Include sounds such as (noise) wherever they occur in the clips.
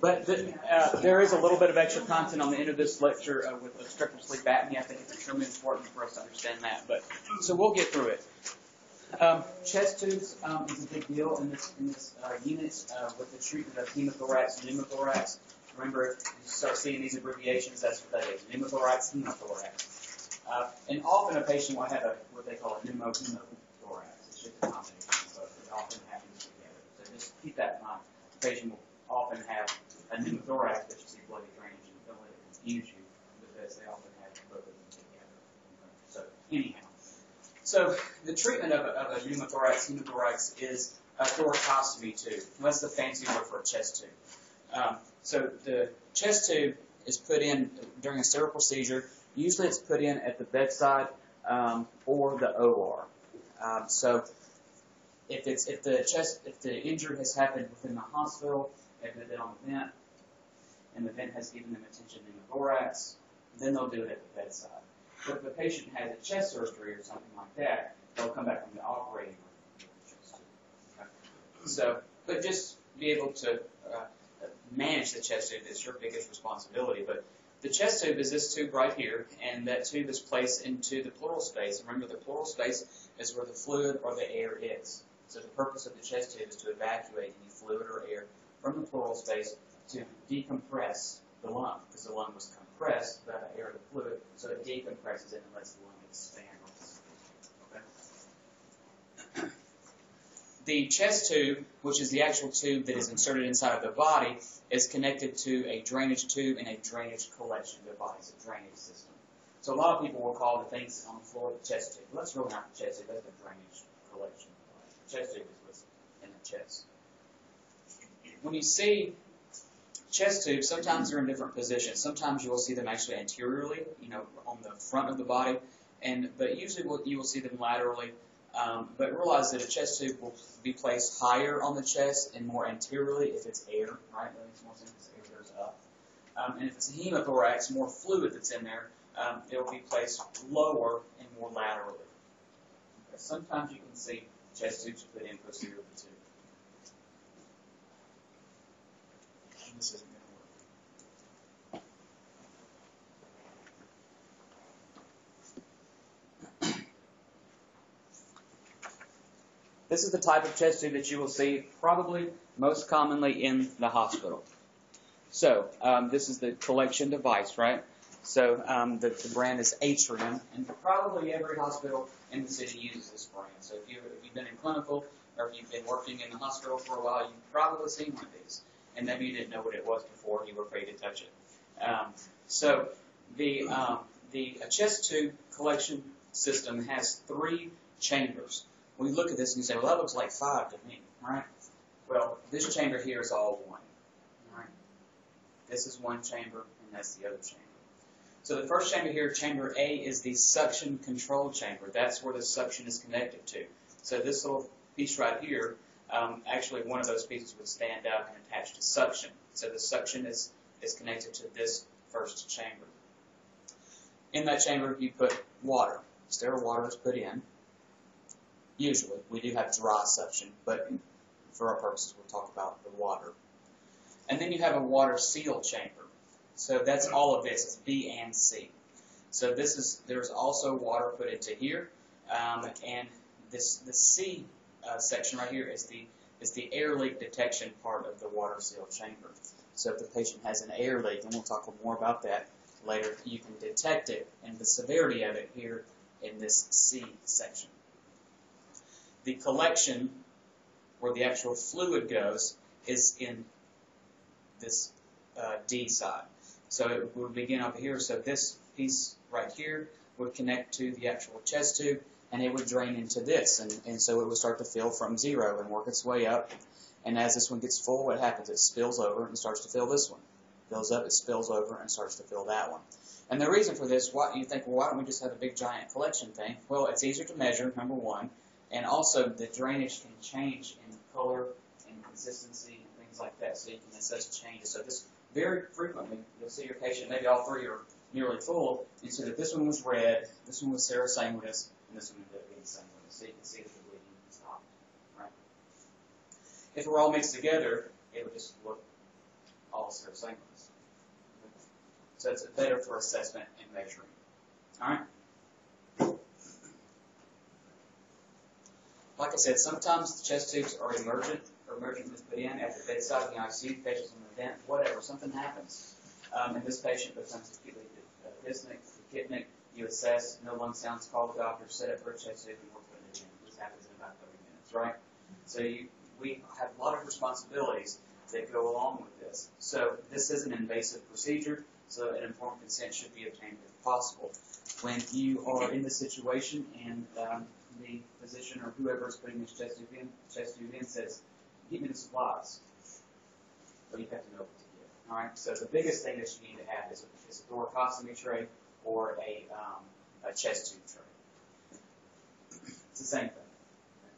But the, uh, there is a little bit of extra content on the end of this lecture uh, with obstructive sleep apnea. I think it's extremely important for us to understand that. But so we'll get through it. Um, chest tubes um, is a big deal in this in this uh, unit uh, with the treatment of hemothorax and pneumothorax. Remember, you start seeing these abbreviations. That's what that is: pneumothorax, hemothorax. Uh, and often a patient will have a what they call a. It's both. It often happens together. So just keep that in mind. The patient will often have a pneumothorax, that you see bloody drainage, and don't let it confuse you because they often have both of them together. So anyhow, so the treatment of a, of a pneumothorax, hemothorax is a thoracostomy tube. That's the fancy word for a chest tube. Um, so the chest tube is put in during a sterile procedure. Usually it's put in at the bedside um, or the OR. Um, so if it's if the chest if the injury has happened within the hospital, if they've been on the vent, and the vent has given them attention pneumothorax, then they'll do it at the bedside. But if the patient has a chest surgery or something like that, they'll come back from the operating room the? So, but just be able to uh, manage the chest tube is your biggest responsibility. But the chest tube is this tube right here, and that tube is placed into the pleural space. Remember, the pleural space is where the fluid or the air is. So the purpose of the chest tube is to evacuate any fluid or air from the pleural space to decompress the lung, because the lung was compressed by the air of the fluid, so it decompresses it and lets the lung expand. Okay? The chest tube, which is the actual tube that is inserted inside of the body, is connected to a drainage tube and a drainage collection device, a drainage system. So a lot of people will call the things on the floor the chest tube. Well, that's really not the chest tube, that's the drainage collection tube is what's in the chest. When you see chest tubes, sometimes they're in different positions. Sometimes you will see them actually anteriorly, you know, on the front of the body, and but usually you will see them laterally. Um, but realize that a chest tube will be placed higher on the chest and more anteriorly if it's air, right? That makes more sense air goes up. Um, and if it's a hemothorax, more fluid that's in there, um, it will be placed lower and more laterally. Okay. Sometimes you can see chest tubes put in posterior too. This isn't going to work. This is the type of chest tube that you will see probably most commonly in the hospital. So um, this is the collection device, right? So um, the, the, brand is Atrium, and probably every hospital in the city uses this brand. So if, you, you've been in clinical or if you've been working in the hospital for a while, you've probably seen one of these and maybe you didn't know what it was before, you were afraid to touch it. Um, so the um, the chest tube collection system has three chambers. You look at this and you say, well, that looks like five to me, right? Well, this chamber here is all one, right? This is one chamber, and that's the other chamber. So the first chamber here, chamber A, is the suction control chamber. That's where the suction is connected to. So this little piece right here um, actually one of those pieces would stand up and attach to suction. So the suction is, is connected to this first chamber. In that chamber, you put water. Sterile water is put in. Usually, we do have dry suction, but for our purposes, we'll talk about the water. And then you have a water seal chamber. So that's all of this. It's B and C. So this is there's also water put into here, um, and this the C uh, section right here is the is the air leak detection part of the water seal chamber. So if the patient has an air leak, and we'll talk more about that later, you can detect it and the severity of it here in this C section. The collection, where the actual fluid goes, is in this uh, D side. So it would begin up here. So this piece right here would connect to the actual chest tube, and it would drain into this, and, and so it would start to fill from zero and work its way up. And as this one gets full, what happens? It spills over and starts to fill this one. Fills up, it spills over and starts to fill that one. And the reason for this, why, you think, well, why don't we just have a big giant collection thing? Well, it's easier to measure, number one, and also the drainage can change in color and consistency and things like that, so you can assess changes. So this very frequently, you'll see your patient, maybe all three are nearly full, you see that this one was red, this one was serosanguineous, and this one ended up being sanguineous. So you can see that the bleeding is if it were all mixed together, it would just look all serosanguineous. So it's better for assessment and measuring. All right. Like I said, sometimes the chest tubes are emergent or emergent is put in at the bedside in the ICU, patient's on the vent, whatever, something happens. Um, and this patient becomes acutely dyspneic, tachypneic, you assess, no lung sounds, call the doctor, set up chest tube, and we're putting it in. This happens in about 30 minutes, right? So you, we have a lot of responsibilities that go along with this. So this is an invasive procedure, so an informed consent should be obtained if possible. When you are in this situation and um, the physician or whoever is putting this chest tube in, chest tube in says, "Give me the supplies," well, you have to know what to get. All right. So the biggest thing that you need to have is a, is a thoracostomy tray or a um, a chest tube tray. It's the same thing.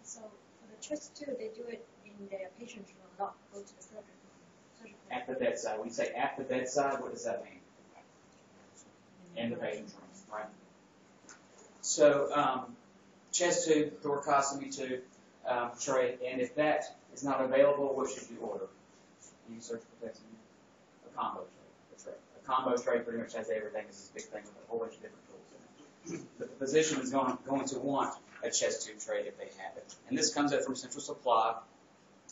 So for the chest tube, they do it in the patient's room, not go to the surgery room. At the bedside. When you say at the bedside, what does that mean? In the patient's room, right? So, um, chest tube, thoracostomy tube, um, tray, and if that is not available, what should you order? You search for a combo tray. That's right. A combo tray pretty much has everything. It's this big thing with a whole bunch of different tools in it. The physician is going, going to want a chest tube tray if they have it. And this comes up from Central Supply.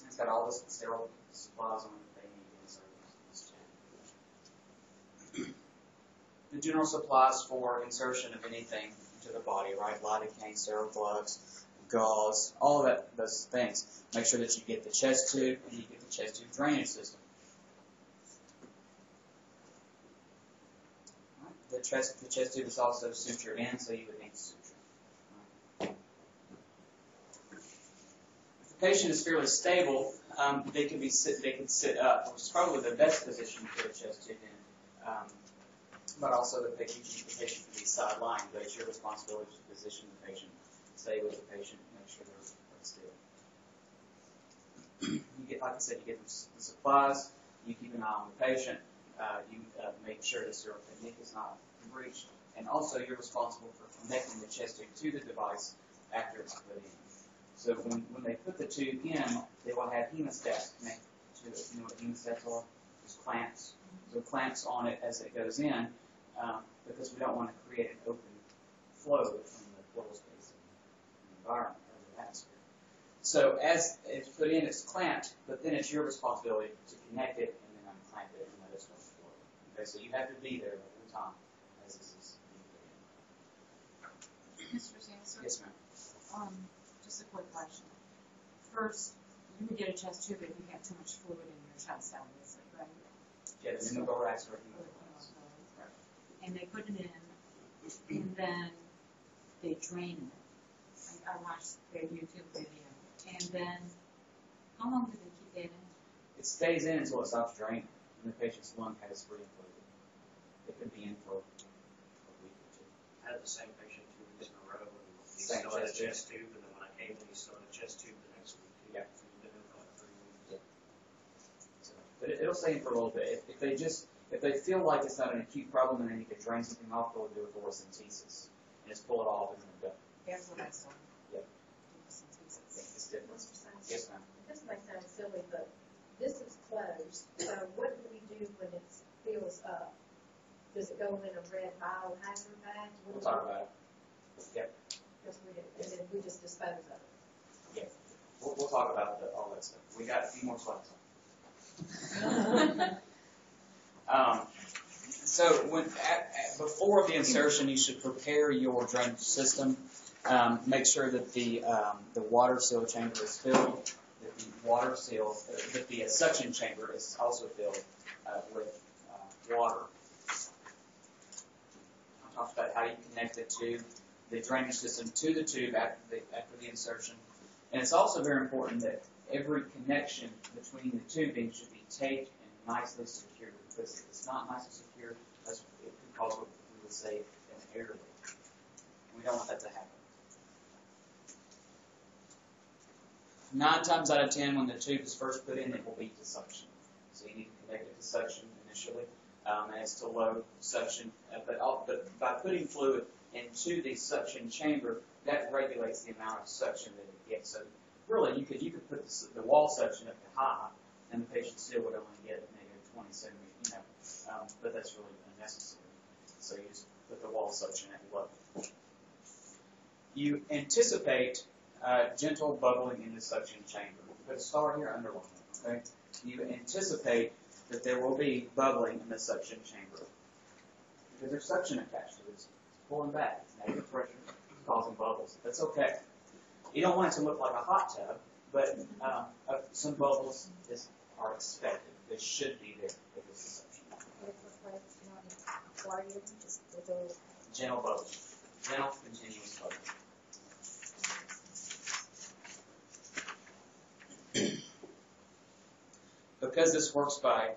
It's got all the sterile supplies on it that they need in service. The general supplies for insertion of anything into the body, right? Lidocaine, sterile gloves, gauze, all of that, those things. Make sure that you get the chest tube and you get the chest tube drainage system. The chest, the chest tube is also sutured in, so you would need suture. If the patient is fairly stable, um, they can be sit, they can sit up, which is probably the best position put a chest tube in. Um, but also the patient, the patient can be sidelined, but it's your responsibility to position the patient, stay with the patient, make sure they're still. You get, like I said, you get the supplies, you keep an eye on the patient, uh, you uh, make sure the sterile technique is not breached, and also you're responsible for connecting the chest tube to the device after it's put in. So when, when they put the tube in, they will have hemostats connected to it. You know what hemostats are? Just clamps. So clamps on it as it goes in, um, because we don't want to create an open flow between the the environment or the atmosphere. So as it's put in, it's clamped, but then it's your responsibility to connect it and then unclamp it and let it go forward. Okay, so you have to be there the whole time as this is being put Mr. Sampson? in. Yes, ma'am. Um, just a quick question. First, you would get a chest tube if you have too much fluid in your chest, obviously, right? Yeah, the pneumothorax or Or the hemothorax. pneumothorax. And they put it in, and then they drain it. I, I watched their YouTube video. And then, how long do they keep that in? It stays in until it stops draining, and the patient's lung has free fluid. It could be in for a week or two. I had the same patient two weeks in a row, and he Same still had a chest tube. tube, and then when I came in, he still had a chest tube the next week. too. Yeah. So he's been in for like three weeks. So, but it, it'll stay in for a little bit. If, if they just, if they feel like it's not an acute problem and they need to drain something off, they'll do a thoracentesis and just pull it off and then go. That's what I saw. Yep. Photosynthesis. Yeah, Mr. Sampson, Yes, ma'am. This might sound silly, but this is closed, so what do we do when it fills up? Does it go in a red biohazard bag? What We'll talk we- about it. Yep. Because we, and then we just dispose of it. We'll, we'll talk about the, all that stuff. We got a few more slides. (laughs) Um, so when at, at, before the insertion, you should prepare your drainage system. Um, make sure that the um, the water seal chamber is filled. That the water seal, that the suction chamber is also filled uh, with uh, water. I talked about how you connect the tube, the drainage system to the tube after the after the insertion, and it's also very important that every connection between the tubing should be taped and nicely secured because if it's not nicely secured, it could cause what we would say an air leak. We don't want that to happen. Nine times out of ten, when the tube is first put in, it will be to suction. So you need to connect it to suction initially, um, and it's to low suction. Uh, but, all, but by putting fluid into the suction chamber, that regulates the amount of suction that it gets. So really, you could, you could put the, the wall suction up to high, and the patient still would only get maybe negative twenty centimeters, you know, um, but that's really unnecessary. So you just put the wall suction at low. You anticipate, uh, gentle bubbling in the suction chamber. Put a star here, underline okay? You anticipate that there will be bubbling in the suction chamber. Because there's suction attached to this, it's pulling back, negative pressure, causing bubbles. That's okay. You don't want it to look like a hot tub, but um, uh, some bubbles is, are expected. They should be there if it's suction. Gentle bubbles. gentle continuous bubbling. Because this works by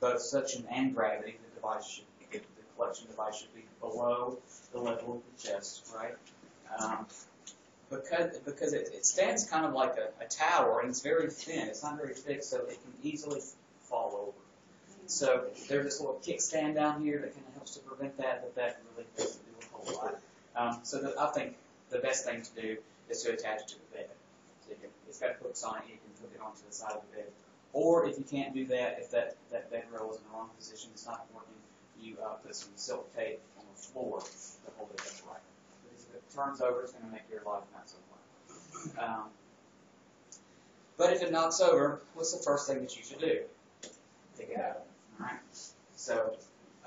both suction and gravity, the device should, the collection device should be below the level of the chest, right? Um, because because it, it stands kind of like a, a tower and it's very thin. It's not very thick, so it can easily fall over. So there's this little kickstand down here that kind of helps to prevent that, but that really doesn't do a whole lot. Um, so the, I think the best thing to do is to attach it to the bed. So you can, it's got hooks on it. You can hook it onto the side of the bed. Or if you can't do that, if that, that bed rail is in the wrong position, it's not working, you uh, put some silk tape on the floor to hold it upright. Because if it turns over, it's going to make your life not so fun. Um, but if it knocks over, what's the first thing that you should do? Take it out. All right. So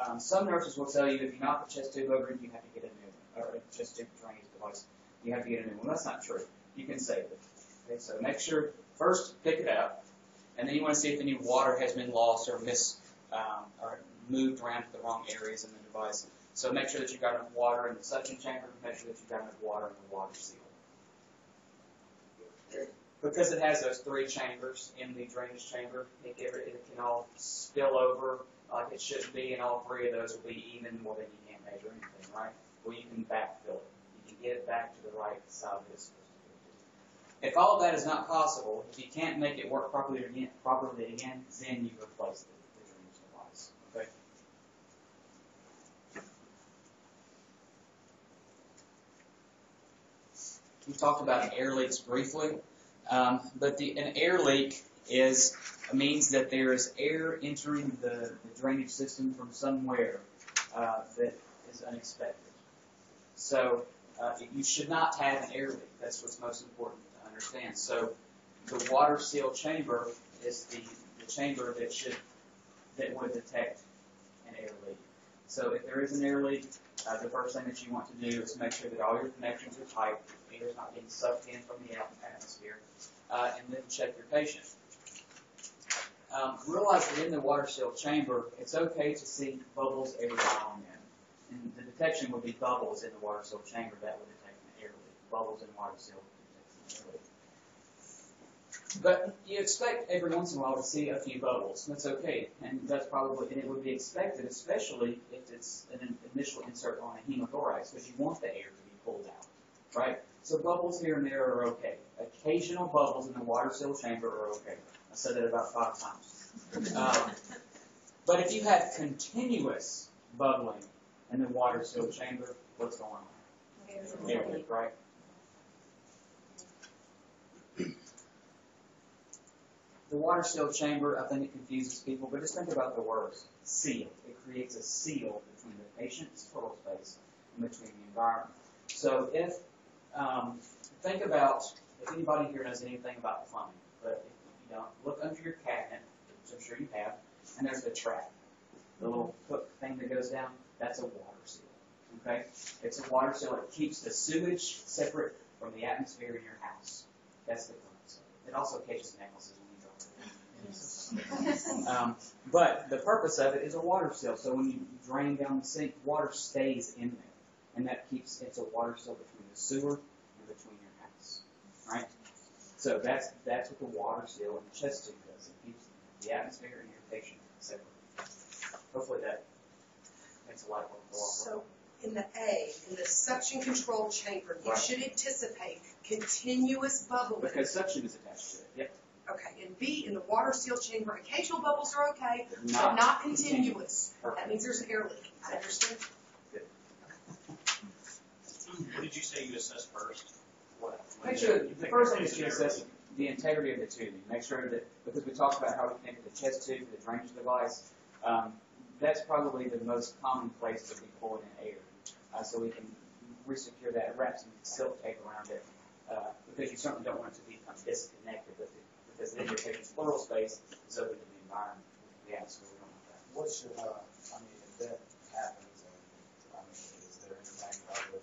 um, some nurses will tell you if you knock the chest tube over, you have to get a new one, or a chest tube drainage device. You have to get a new one. That's not true. You can save it. Okay. So make sure first pick it up, and then you want to see if any water has been lost or mis um, or moved around to the wrong areas in the device. So make sure that you've got enough water in the suction chamber. Make sure that you've got enough water in the water seal. Because it has those three chambers in the drainage chamber, it, it, it can all spill over like it shouldn't be, and all three of those will be even. Well, then you can't measure anything, right? Well, you can backfill it. You can get it back to the right side that it's supposed to go to. If all of that is not possible, if you can't make it work properly again, properly again, then you replace the, the drainage device. Okay. We talked about air leaks briefly, um, but the, an air leak is means that there is air entering the, the drainage system from somewhere uh, that is unexpected. So uh, you should not have an air leak. That's what's most important understand. So the water seal chamber is the, the chamber that should that would detect an air leak. So if there is an air leak, uh, the first thing that you want to do is make sure that all your connections are tight, air is not being sucked in from the atmosphere, uh, and then check your patient. Um, realize that in the water seal chamber, it's okay to see bubbles every now and then. And the detection would be bubbles in the water seal chamber that would detect an air leak. Bubbles in water seal an air leak. But you expect every once in a while to see a few bubbles. That's okay, and that's probably and it would be expected, especially if it's an initial insert on a hemothorax, because you want the air to be pulled out, right? So bubbles here and there are okay. Occasional bubbles in the water seal chamber are okay. I said that about five times. Um, but if you have continuous bubbling in the water seal chamber, what's going on? Air right? The water seal chamber, I think it confuses people, but just think about the words seal. It creates a seal between the patient's total space and between the environment. So if, um, think about, if anybody here knows anything about plumbing, but if you don't, look under your cabinet, which I'm sure you have, and there's the trap. The little hook thing that goes down, that's a water seal. Okay? It's a water seal. It keeps the sewage separate from the atmosphere in your house. That's the of it. Also catches go (laughs) um, But the purpose of it is a water seal. So when you drain down the sink, water stays in there. And that keeps, it's a water seal between the sewer and between your house. Right? So that's, that's what the water seal and the chest tube does. It keeps the atmosphere and your patient separate. Hopefully that makes a lot of. So in the A, in the suction control chamber, you Right. should anticipate continuous bubbling. Because suction is attached to it. Yep. Okay, and B, in the water seal chamber, occasional bubbles are okay, but Not not continuous. That means there's an air leak. I understand. What did you say you assessed first? What? Make sure the first thing is you assess the integrity of the tubing. Make sure that because we talked about how we connect the chest tube to the drainage device, um, that's probably the most common place to be pulling in air. Uh, so we can resecure that, wrap some silk tape around it, uh, because you certainly don't want it to become disconnected with it, because then you're taking pleural space is open to the environment. Yeah, so we don't want that. What should, uh, I mean, if that happens, and, I mean, is there anything other,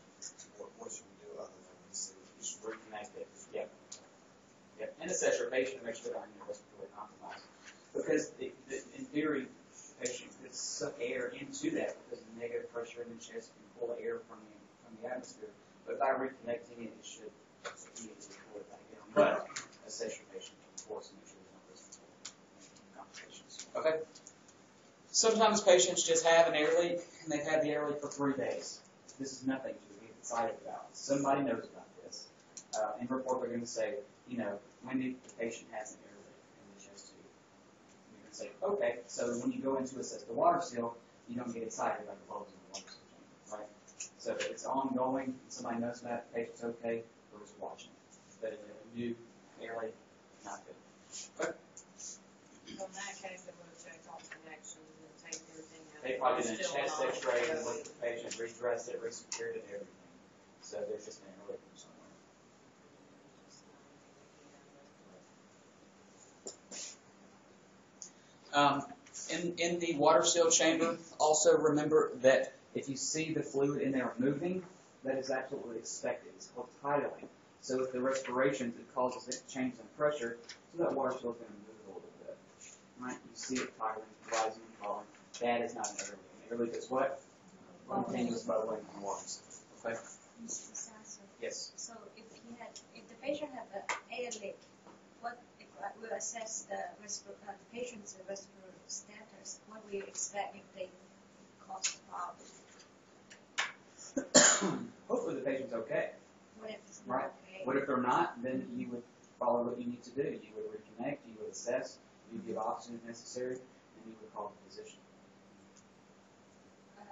what, what should we do other than we see? You should reconnect it. Yep. Yep. And assess your patient to make sure they're not respiratory compromised. Because the, the, in theory, the patient could suck air into that because of negative pressure in the chest can pull air from the, from the atmosphere. But by reconnecting it, it should be able to pull it back in. But assess your patient, course, and make sure there's no respiratory complications. Okay? Sometimes patients just have an air leak and they've had the air leak for three days. This is nothing to be excited about. Somebody knows about this. Uh, in report, they're going to say, you know, when the patient has an air leak in the chest tube? And you're going to say, okay, so when you go in to assess the water seal, you don't get excited about the bulbs in the water seal chamber, right? So it's ongoing, somebody knows about it, the patient's okay, we're just watching. But a new air leak, not good. Okay? In that case, they would have checked all the connections and taped everything out. They probably did a Still chest not. x-ray and looked at the patient, redressed it, resecured it, everything. So there's just an air leak from somewhere. Um, in, in the water seal chamber, also remember that if you see the fluid in there moving, that is absolutely expected. It's called tidaling. So with the respirations, it causes it to change in pressure, so that water seal is going to move a little bit. Right? You see it tidaling, rising and falling. That is not an air leak. An air leak is what? Continuous bubbling on water. Okay? Mr. Sasser, Yes. So if he had, if the patient had an air leak, what, if I will assess the respir, uh, the patient's respiratory status, what will you expect if they cause a problem? (coughs) Hopefully the patient's okay. What if it's Right. not okay? What if they're not? Then you would follow what you need to do. You would reconnect, you would assess, you would give oxygen if necessary, and you would call the physician. Uh,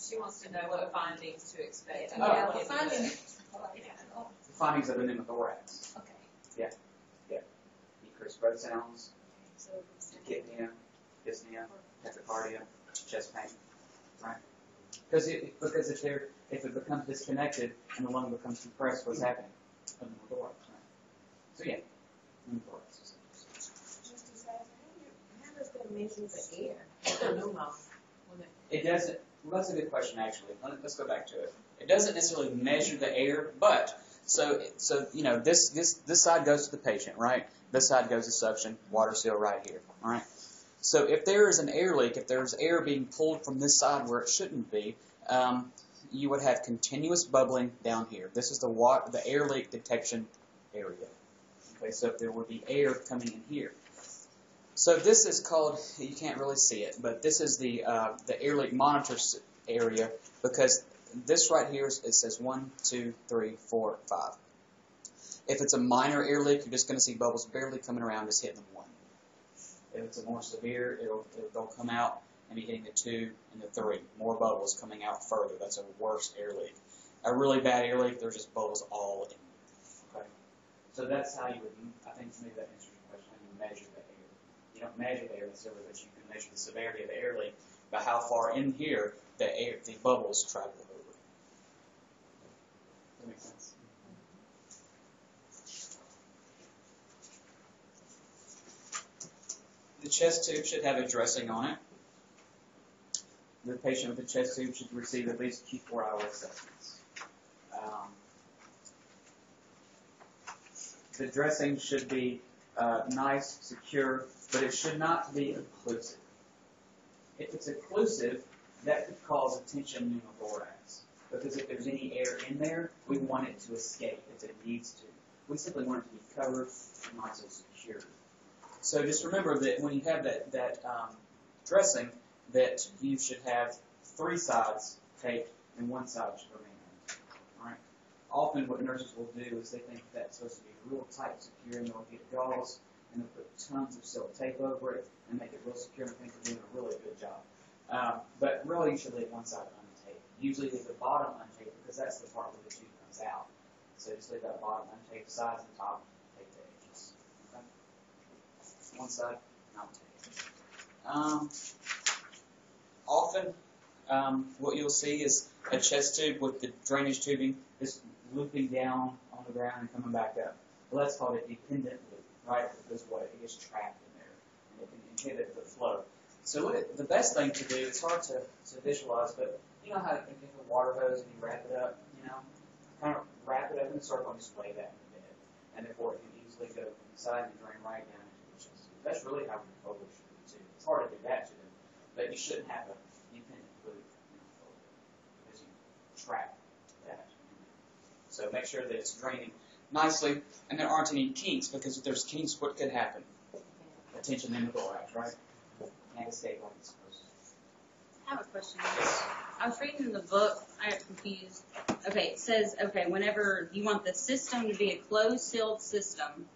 She wants to know what findings to expect. Oh. Yeah, What the findings, The findings of the pneumothorax. okay, yeah Decreased breath sounds, so. tachypnea, dyspnea, tachycardia, chest pain. Right? Because it, because if they're if it becomes disconnected and the lung becomes compressed, what's happening? So yeah, pneumothorax. Mr. Sass, how does that measure the air? The it doesn't. Well, that's a good question, actually. Let, let's go back to it. It doesn't necessarily measure the air, but so so you know this this this side goes to the patient, right? This side goes to suction, water seal right here, all right? So if there is an air leak, if there's air being pulled from this side where it shouldn't be, um, you would have continuous bubbling down here. This is the water, the air leak detection area. Okay, so there would be air coming in here. So this is called, you can't really see it, but this is the uh, the air leak monitor area because this right here it says one, two, three, four, five. If it's a minor air leak, you're just going to see bubbles barely coming around, just hitting the one. If it's a more severe, it'll, it'll they'll come out and be hitting the two and the three. More bubbles coming out further. That's a worse air leak. A really bad air leak, there's just bubbles all in. Okay. So that's how you would. I think maybe that answers your question. How you measure the air. You don't measure the air necessarily, but you can measure the severity of the air leak by how far in here the air, the bubbles travel over. That make sense? The chest tube should have a dressing on it. The patient with the chest tube should receive at least Q4 hour assessments. Um, the dressing should be uh, nice, secure, but it should not be occlusive. If it's occlusive, that could cause a tension pneumothorax. Because if there's any air in there, we want it to escape if it needs to. We simply want it to be covered and not so secure. So just remember that when you have that, that um, dressing, that you should have three sides taped and one side should remain. Alright? Often what nurses will do is they think that's supposed to be real tight, secure, and they'll get gauze and they'll put tons of silk tape over it and make it real secure and think they're doing a really good job. Um, but really you should leave one side untaped. Usually leave the bottom untaped because that's the part where the tube comes out. So just leave that bottom untaped, sides and top tape one side, and I'll take it. Um, often, um, what you'll see is a chest tube with the drainage tubing just looping down on the ground and coming back up. Well, that's called a dependent loop, right? Because what it gets trapped in there and it can inhibit the flow. So it, the best thing to do, it's hard to, to visualize, but you know how you get a water hose and you wrap it up, you know? Kind of wrap it up in a circle and just lay that in the bed. And therefore it can easily go from the and drain right down into the chest. That's really how controllers should be too. It's hard to do that to them, but you shouldn't have a dependent loop in the because you trap that. So make sure that it's draining nicely and there aren't any kinks because if there's kinks, what could happen? Attention in the thorax, right? And escape like it's. I have a question. I was reading in the book, I got confused. Okay, it says, okay, whenever you want the system to be a closed sealed system,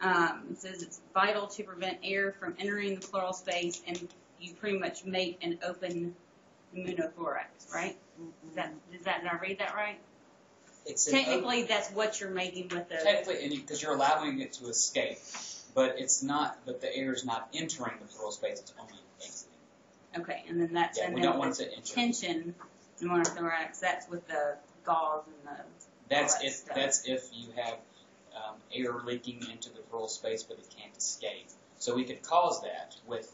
um, it says it's vital to prevent air from entering the pleural space and you pretty much make an open pneumothorax, right? Is that, is that, did I read that right? It's an Technically, that's what you're making with the, Technically, because you're allowing it to escape, but it's not. But the air is not entering the pleural space; it's only exiting. okay, and then that's, Yeah, and we then don't want it to enter. tension pneumothorax, that's with the gauze and the That's all that if stuff. that's if you have um, air leaking into the pleural space, but it can't escape. So we could cause that with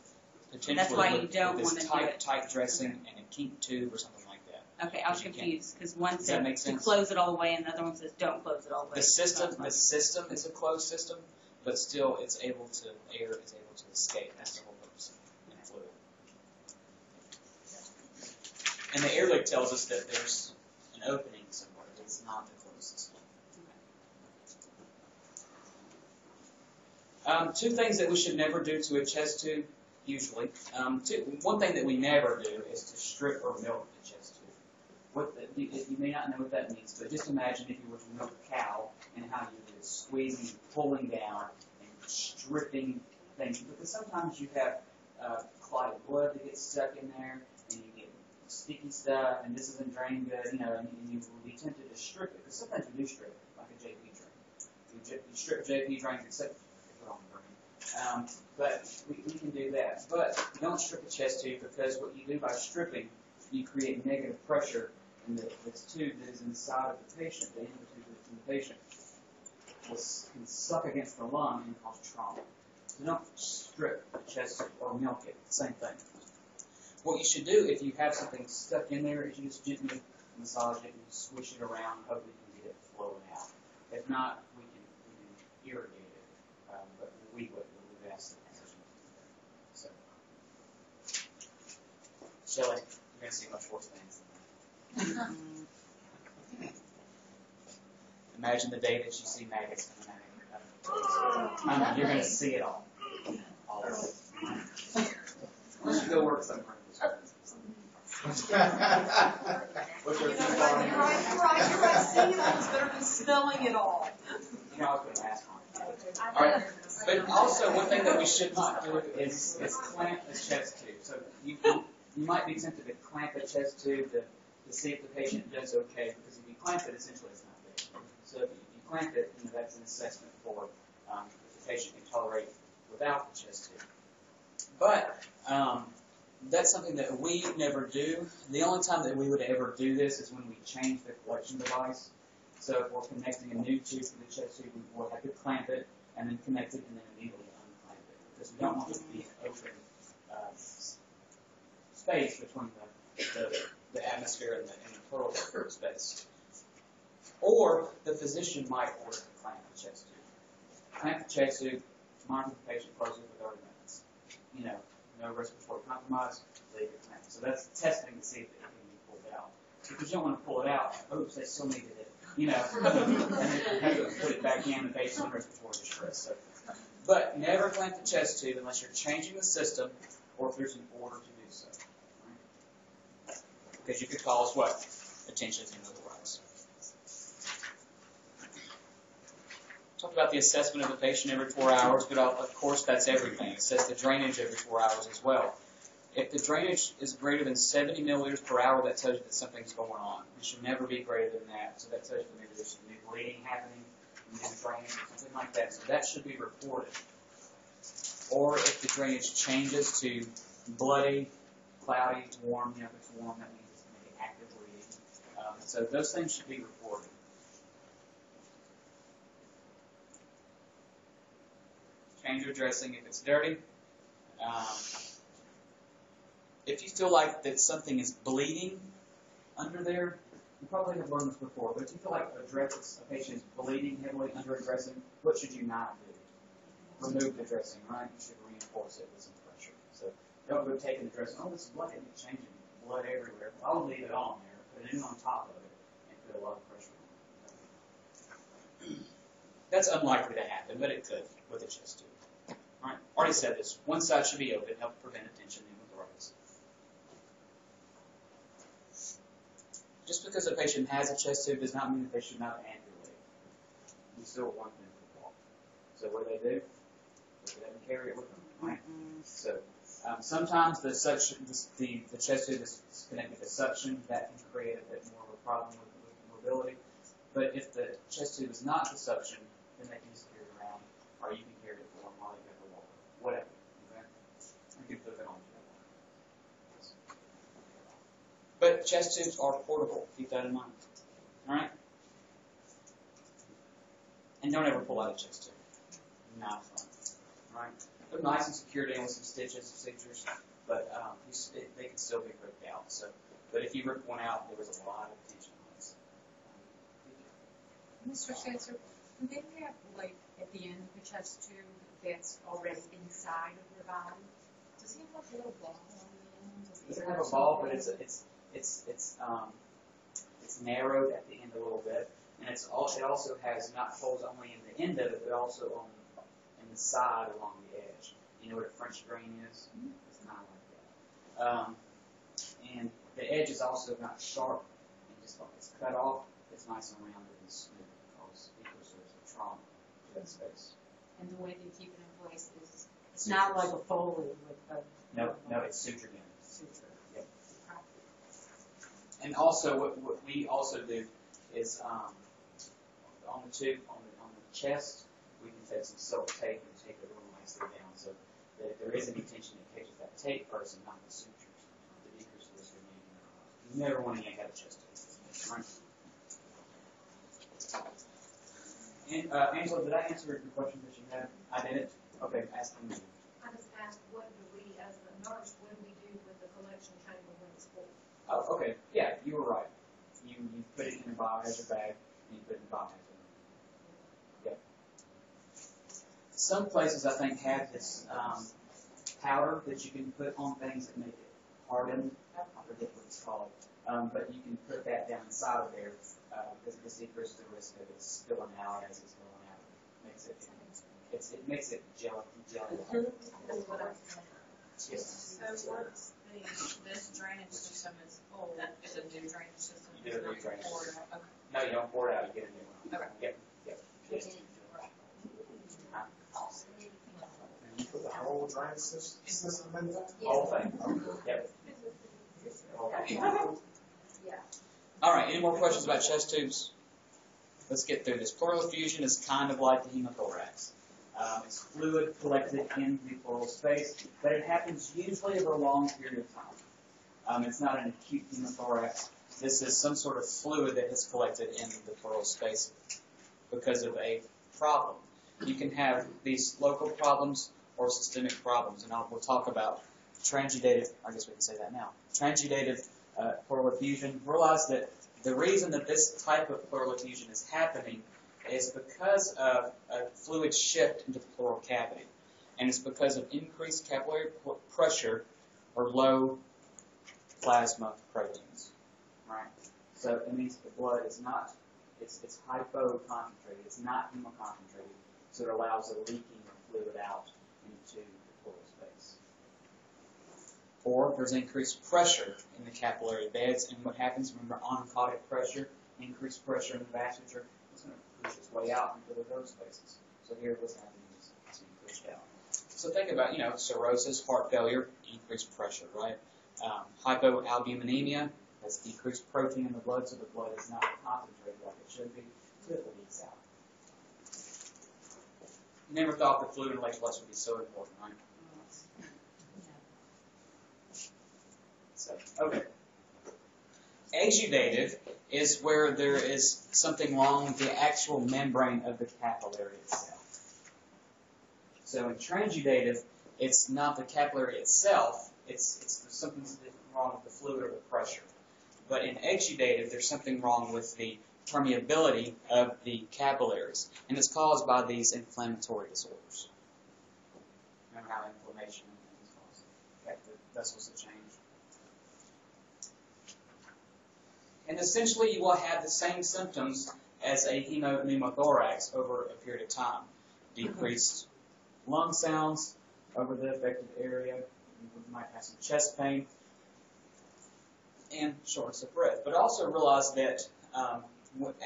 potentially why you with, don't wanna this do tight it. tight dressing and a kink tube or something like that. Okay, I was Because you can't- confused because one said to sense? close it all the way, and the other one says don't close it all the way. The system, the system is a closed system, but still it's able to air is able to escape. That's the whole purpose in fluid. And the air leak tells us that there's an opening somewhere. It's not the closed system. Um, two things that we should never do to a chest tube, usually. Um, two, one thing that we never do is to strip or milk the chest tube. What the, you, you may not know what that means, but just imagine if you were to milk a cow and how you would squeezing, pulling down, and stripping things. Because sometimes you have uh, clotted blood that gets stuck in there, and you get sticky stuff, and this isn't drained good, you know, and, and you will be tempted to strip it. Because sometimes you do strip like a JP drain. You, you strip JP drains, except if they're on the drain. Um, but we, we can do that. But don't strip a chest tube because what you do by stripping, you create negative pressure in the, this tube that is inside of the patient, the the tube that's in the patient, will, can suck against the lung and cause trauma. So don't strip the chest tube or milk it. Same thing. What you should do if you have something stuck in there is you just gently massage it and squish it around. Hopefully you can get it flowing out. If not, we can, we can irrigate it. Um, but we would, we would ask the physician to do that. So, Shelley, you're going to see much worse things than that. Imagine the day that you see maggots coming out of your I mean, you're going to see it all. All of it. Why don't go work somewhere? (laughs) What's You your know, opinion you're right, you're right, you're right, you're right, seeing it is better than smelling it all. You know, I was going to ask on. All right. But also, one thing that we should not do is, is clamp the chest tube. So you, you might be tempted to clamp the chest tube to, to see if the patient does okay, because if you clamp it, essentially it's not there. So if you, you clamp it, you know, that's an assessment for um, if the patient can tolerate without the chest tube. But um, that's something that we never do. The only time that we would ever do this is when we change the collection device. So if we're connecting a new tube to the chest tube, we will have to clamp it and then connect it and then immediately unclamp it because we don't want it to be open uh, space between the, the, the atmosphere and the, and the pleural space. Or the physician might order to clamp the chest tube. Clamp the chest tube, monitor the patient closely for 30 minutes. You know, no respiratory compromise, leave it clamped. So that's testing to see if it can be pulled out. Because you don't want to pull it out, oops, they still needed it, you know, (laughs) and have to put it back in the patient in respiratory distress. So, but never clamp the chest tube unless you're changing the system or if there's an order to do so. Because you could cause what? Attention in the thorax. Talked about the assessment of the patient every four hours, but of of course that's everything. Assess the drainage every four hours as well. If the drainage is greater than 70 milliliters per hour, that tells you that something's going on. It should never be greater than that. So that tells you maybe there's some new bleeding happening, new drainage, something like that. So that should be reported. or if the drainage changes to bloody, cloudy, warm, you know, if it's warm, that means it's going to be active bleeding. Um, so those things should be reported. Change your dressing if it's dirty. Um, if you feel like that something is bleeding under there, you probably have learned this before, but if you feel like a, dress, a patient is bleeding heavily under a dressing, what should you not do? Remove the dressing, right? You should reinforce it with some pressure. So don't go taking the dressing, oh, this is blood, it's changing, blood everywhere. I'll leave it on put in on top of it, and put a lot of pressure on it. That's unlikely to happen, but it could with a chest tube. All right, already said this. One side should be open, help prevent attention pneumothorax. Just because a patient has a chest tube does not mean that they should not ambulate. We still want them to walk. So what do they do? Look at them carry it with them, right? So um, sometimes the suction, the, the chest tube is connected to suction. That can create a bit more of a problem with, with mobility. But if the chest tube is not the suction, then they can just carry it around, or you can carry it for while they go to walk, whatever. Okay? You can put it on. But chest tubes are portable. Keep that in mind. All right. And don't ever pull out a chest tube. Not fun. All right. They're nice and secured in with some stitches, sutures, but um, you, it, they can still be ripped out. So, but if you rip one out, there was a lot of tension on. Mr. Spencer, do they have, like, at the end of the chest tube that's already inside of your body? Does he have a little ball on the end? of It have a ball, but it's it's it's it's um it's narrowed at the end a little bit, and it's all it also has not holes only in the end of it, but also on in the side along the edge. You know what a French drain is? It's kind of like that. Um, and the edge is also not sharp and just like it's cut off. It's nice and rounded and smooth because because there's a trauma to that space. And the way they keep it in place is, it's not like a Foley with a. No, no, it's sutured in. Suture. And also, what, what we also do is um, on the tube, on the, on the chest, we can some silk tape and tape it real nicely down so that if there is any tension, it catches that tape first and not the sutures to decrease the risk of. You never want to yank out a chest tube. Right? And, uh, Angela, did I answer your question that you had? I didn't? Okay, ask them. I just asked, what do we, as the nurse, what do we do with the collection chamber when it's full? Oh, okay. Yeah, you were right. You you put it in a biohazard bag and you put it in biohazard. Yep. Some places I think have this um, powder that you can put on things that make it harden. I forget what it's called. Um, but you can put that down inside of there uh, because it just decreases the risk of it spilling out as it's going out. Makes it it's, it makes it gel jelly. That's what I said. Yes. So once the, this drainage system is full, it's a new drainage system. You do a new drainage system. okay. No, you don't pour it out. You get a new one. Okay. Yep. Yep. Yes. And you put the whole drainage system, in there? Whole thing. Yep. (laughs) All right. Any more questions about chest tubes? Let's get through this. Pleural effusion is kind of like the hemothorax. Um, it's fluid collected in the pleural space, but it happens usually over a long period of time. Um, it's not an acute hemothorax. This is some sort of fluid that has collected in the pleural space because of a problem. You can have these local problems or systemic problems, and I'll, we'll talk about transudative. I guess we can say that now. Transudative uh, pleural effusion. Realize that the reason that this type of pleural effusion is happening is because of a fluid shift into the pleural cavity, and it's because of increased capillary pressure or low plasma proteins. Right. So it means the blood is not it's it's hypoconcentrated. It's not hemoconcentrated, so it allows a leaking of fluid out into the space. Or there's increased pressure in the capillary beds, and what happens? when oncotic pressure, increased pressure in the vasculature, it's going to push its way out into the those spaces. So here, what's happening is it's being pushed out. So think about, you know, cirrhosis, heart failure, increased pressure, right? Um, hypoalbuminemia, that's decreased protein in the blood, so the blood is not concentrated like it should be, so it leaks out. Never thought the fluid and electrolytes would be so important, right? So, okay. Exudative is where there is something wrong with the actual membrane of the capillary itself. So in transudative, it's not the capillary itself, it's, it's there's something wrong with the fluid or the pressure. But in exudative, there's something wrong with the permeability of the capillaries, and it's caused by these inflammatory disorders. Remember how inflammation is caused vessels to change. And essentially, you will have the same symptoms as a hemopneumothorax over a period of time. Decreased lung sounds over the affected area. You might have some chest pain and shortness of breath. But also realize that um,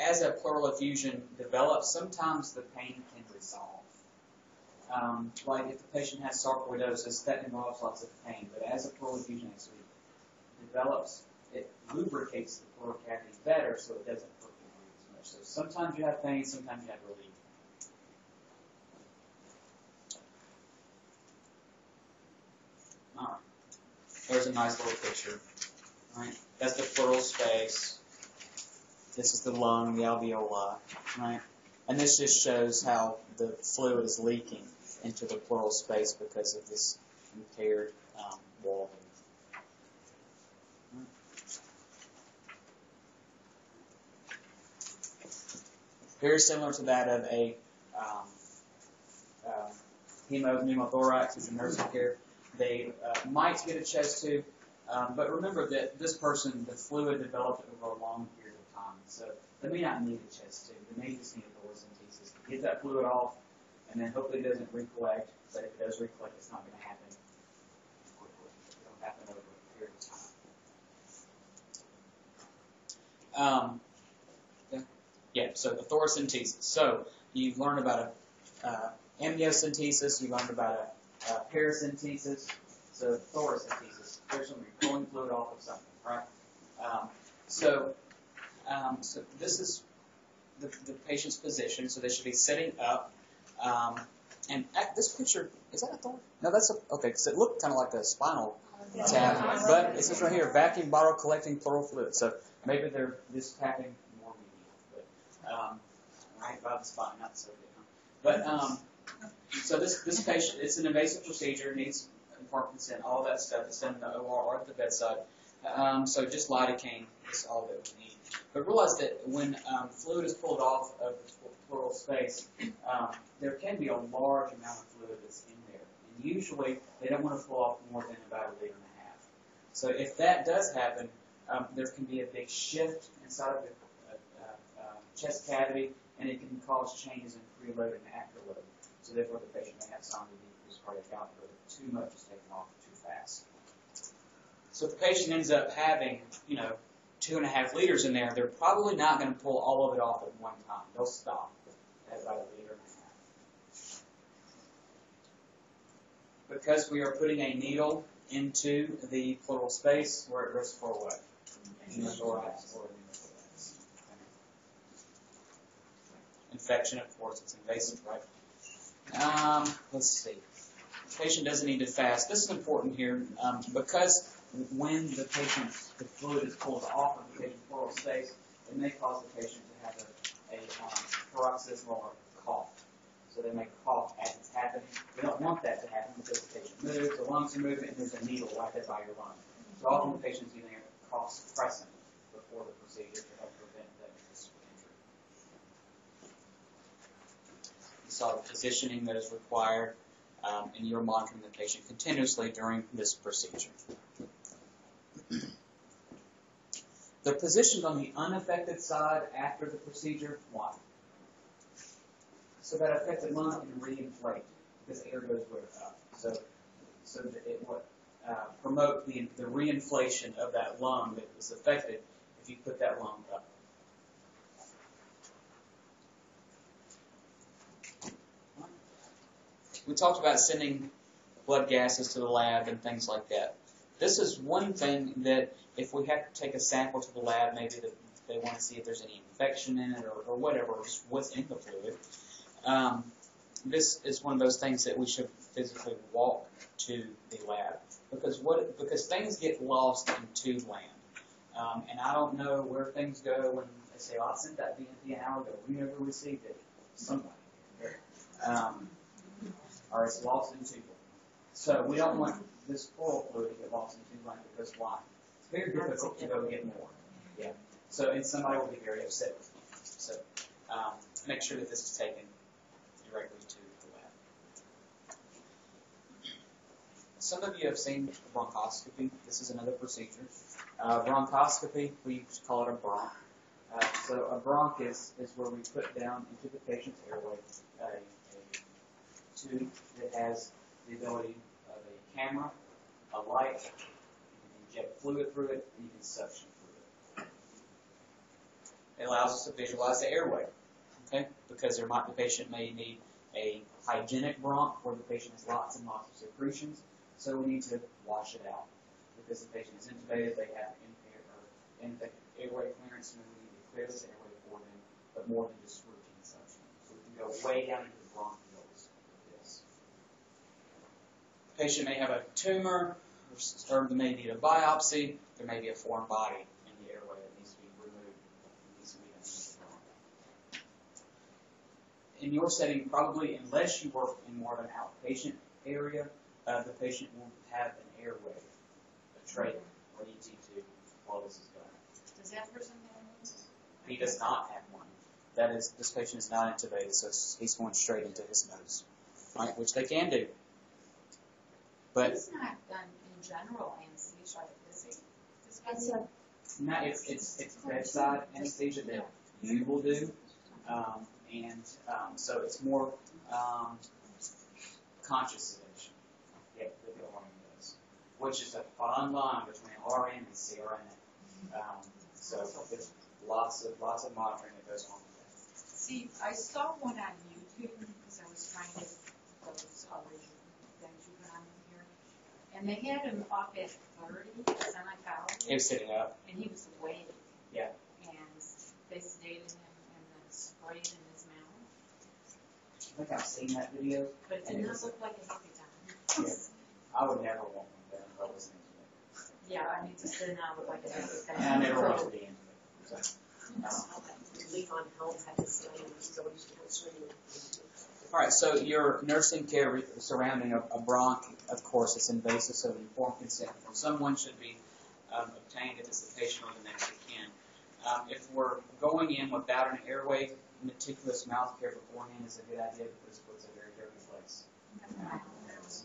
as a pleural effusion develops, sometimes the pain can resolve. Um, like if the patient has sarcoidosis, that involves lots of pain. But as a pleural effusion actually develops, it lubricates the pleural cavity better so it doesn't hurt as much. So sometimes you have pain, sometimes you have relief. Alright. There's a nice little picture. Right? That's the pleural space. This is the lung, the alveoli, right? And this just shows how the fluid is leaking into the pleural space because of this impaired um, wall. Very similar to that of a um, uh, hemopneumothorax, who's a nursing care. They uh, might get a chest tube, um, but remember that this person, the fluid developed over a long. So they may not need a chest tube. They may just need a thoracentesis to get that fluid off, and then hopefully it doesn't recollect. But if it does recollect, it's not going to happen quickly. It'll happen over a period of time. Um, yeah, yeah, so the thoracentesis. So you've learned about a uh, amniocentesis, you learned about a, a paracentesis, so thoracentesis. There's you're pulling fluid off of something, right? Um, so, um, so this is the, the patient's position. So they should be sitting up. Um, and at this picture, is that a thorn? No, that's a, okay, because it looked kind of like a spinal tap. But it says right here, vacuum bottle collecting pleural fluid. So maybe they're just tapping more medial. But, um, right by the spine, not so good. But, um, so this, this patient, it's an invasive procedure, needs informed consent, all that stuff is done in the OR or at the bedside. Um, so just lidocaine is all that we need. But realize that when um, fluid is pulled off of the pleural space, um, there can be a large amount of fluid that's in there. And usually they don't want to pull off more than about a liter and a half. So if that does happen, um, there can be a big shift inside of the uh, uh, uh, chest cavity, and it can cause changes in preload and afterload. So therefore the patient may have some decreased cardiac output too much is taken off too fast. So the patient ends up having, you know, two and a half liters in there, they're probably not going to pull all of it off at one time. They'll stop at about a liter and a half. Because we are putting a needle into the pleural space, we're at risk for what? Pneumothorax or pneumothorax. Infection, of course, it's invasive, right? Um, let's see. The patient doesn't need to fast. This is important here um, because when the patient, the fluid is pulled off of the patient's pleural space, it may cause the patient to have a, a um, paroxysmal cough. So they may cough as it's happening. We don't want that to happen because the patient moves, the lungs are moving, and there's a needle right there by your lung. So often the patient's using a cough suppressant before the procedure to help prevent that injury. You saw the positioning that is required, um, and you're monitoring the patient continuously during this procedure. They're positioned on the unaffected side after the procedure. Why? So that affected lung can reinflate because air goes where it's up. So, so it would uh, promote the, the reinflation of that lung that was affected if you put that lung up. We talked about sending blood gases to the lab and things like that. This is one thing that if we have to take a sample to the lab, maybe that they want to see if there's any infection in it or, or whatever, just what's in the fluid. Um, this is one of those things that we should physically walk to the lab because what because things get lost in tube land, um, and I don't know where things go when they say, "Oh, I sent that BNP an hour ago. We never received it." Somewhere, um, or it's lost in tube. So we don't want this oil fluid to get lost in tube land because why? It's very difficult to go get more. Yeah. So and somebody will be very upset with me. So um, make sure that this is taken directly to the lab. Some of you have seen bronchoscopy. This is another procedure. Uh, bronchoscopy, we call it a bronch. Uh, so a bronch is, is where we put down into the patient's airway a, a tube that has the ability of a camera, a light, you can inject fluid through it, and you can suction through it. It allows us to visualize the airway, okay? Because there might the patient may need a hygienic bronch where the patient has lots and lots of secretions, so we need to wash it out. Because the patient is intubated, they have impaired or infected airway clearance, and we need to clear this airway for them, but more than just routine suction. So we can go way down into the bronchioles with this. The patient may have a tumor, or there may need a biopsy, there may be a foreign body in the airway that needs to be removed. Needs to be done with the bronch. In your setting, probably unless you work in more of an outpatient area, uh, the patient will have an airway, a trach, or ET tube while this is going. Does that person have one? He does not have one. That is, this patient is not intubated, so he's going straight into his nose, right? Which they can do. But It's not done in general anesthesia, is it? This It's a, no, it's it's it's bedside anesthesia that you will do, um, and um, so it's more um, conscious sedation. Yeah, that the RN does, which is a fine line between RN and CRN. Um, so there's lots of lots of monitoring that goes on with that. See, I saw one on YouTube because I was trying to get those other things you put on here. And they had him up at thirty, He semi-power, was sitting up. and he was awake. Yeah. And they sedated him and then sprayed in his mouth. I think I've seen that video. But it And did it not look like a happy time. Yeah. I would never want one there if I listening to Yeah, I mean, it just did not look like a happy it. time. And I never wanted to be into it. So, um, Levon Health had this study, so we used to go swimming. All right, so your nursing care surrounding a, a bronch, of course, it's invasive, so informed consent from someone should be um, obtained if it's the patient or the next of kin. Um, if we're going in without an airway, meticulous mouth care beforehand is a good idea because it's a very dirty place.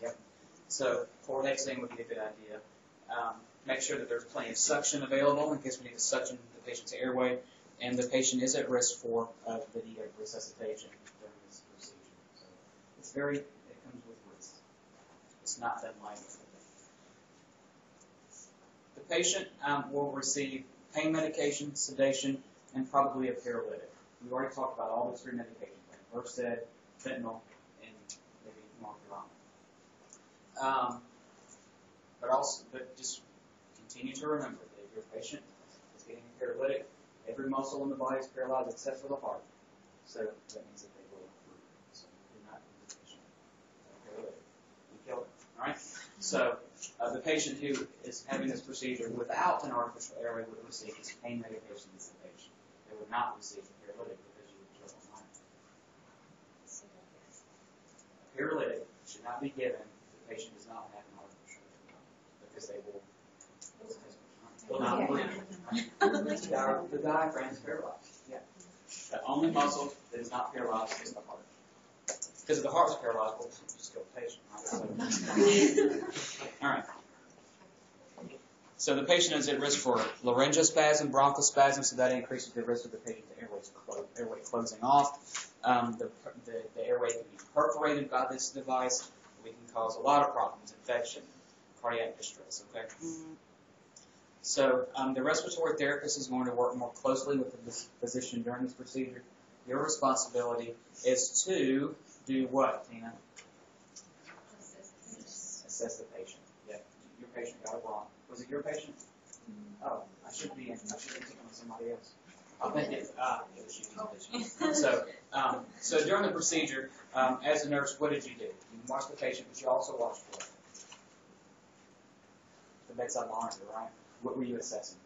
Yep. So chlorhexidine would be a good idea. Um, make sure that there's plenty of suction available in case we need to suction the patient's airway, and the patient is at risk for uh, the of resuscitation during this procedure. So it's very, it comes with risk. It's not done lightly. The patient um, will receive pain medication, sedation, and probably a paralytic. We've already talked about all those three medications, like Versed, fentanyl, and maybe morphine. Um, but also, but just continue to remember that if your patient is getting a paralytic, every muscle in the body is paralyzed except for the heart. So that means that they will improve. So do not leave the patient a paralytic. You kill it. All right. So uh, the patient who is having this procedure without an artificial airway would receive this pain medication and sedation. They would not receive a paralytic because you would kill them. A paralytic should not be given if the patient does not have an artificial airway because they will will not breathe. The The diaphragm is paralyzed. Yeah. The only muscle that is not paralyzed is the heart. Because if the heart's paralyzed, we'll just kill the patient. So, all right. So the patient is at risk for laryngospasm, bronchospasm, so that increases the risk of the patient's clo- airway closing off. Um, the, the, the airway can be perforated by this device. We can cause a lot of problems, infection, cardiac distress. Okay. So um, the respiratory therapist is going to work more closely with the physician during this procedure. Your responsibility is to do what, Tina? Assess the patient. Yeah, your patient got a bronch. Was it your patient? Oh, I should be. in. I should be thinking of somebody else. I think it, uh, it was it was you. So, um, so during the procedure, um, as a nurse, what did you do? You watched the patient, but you also watched what? The bedside monitor, right? What were you assessing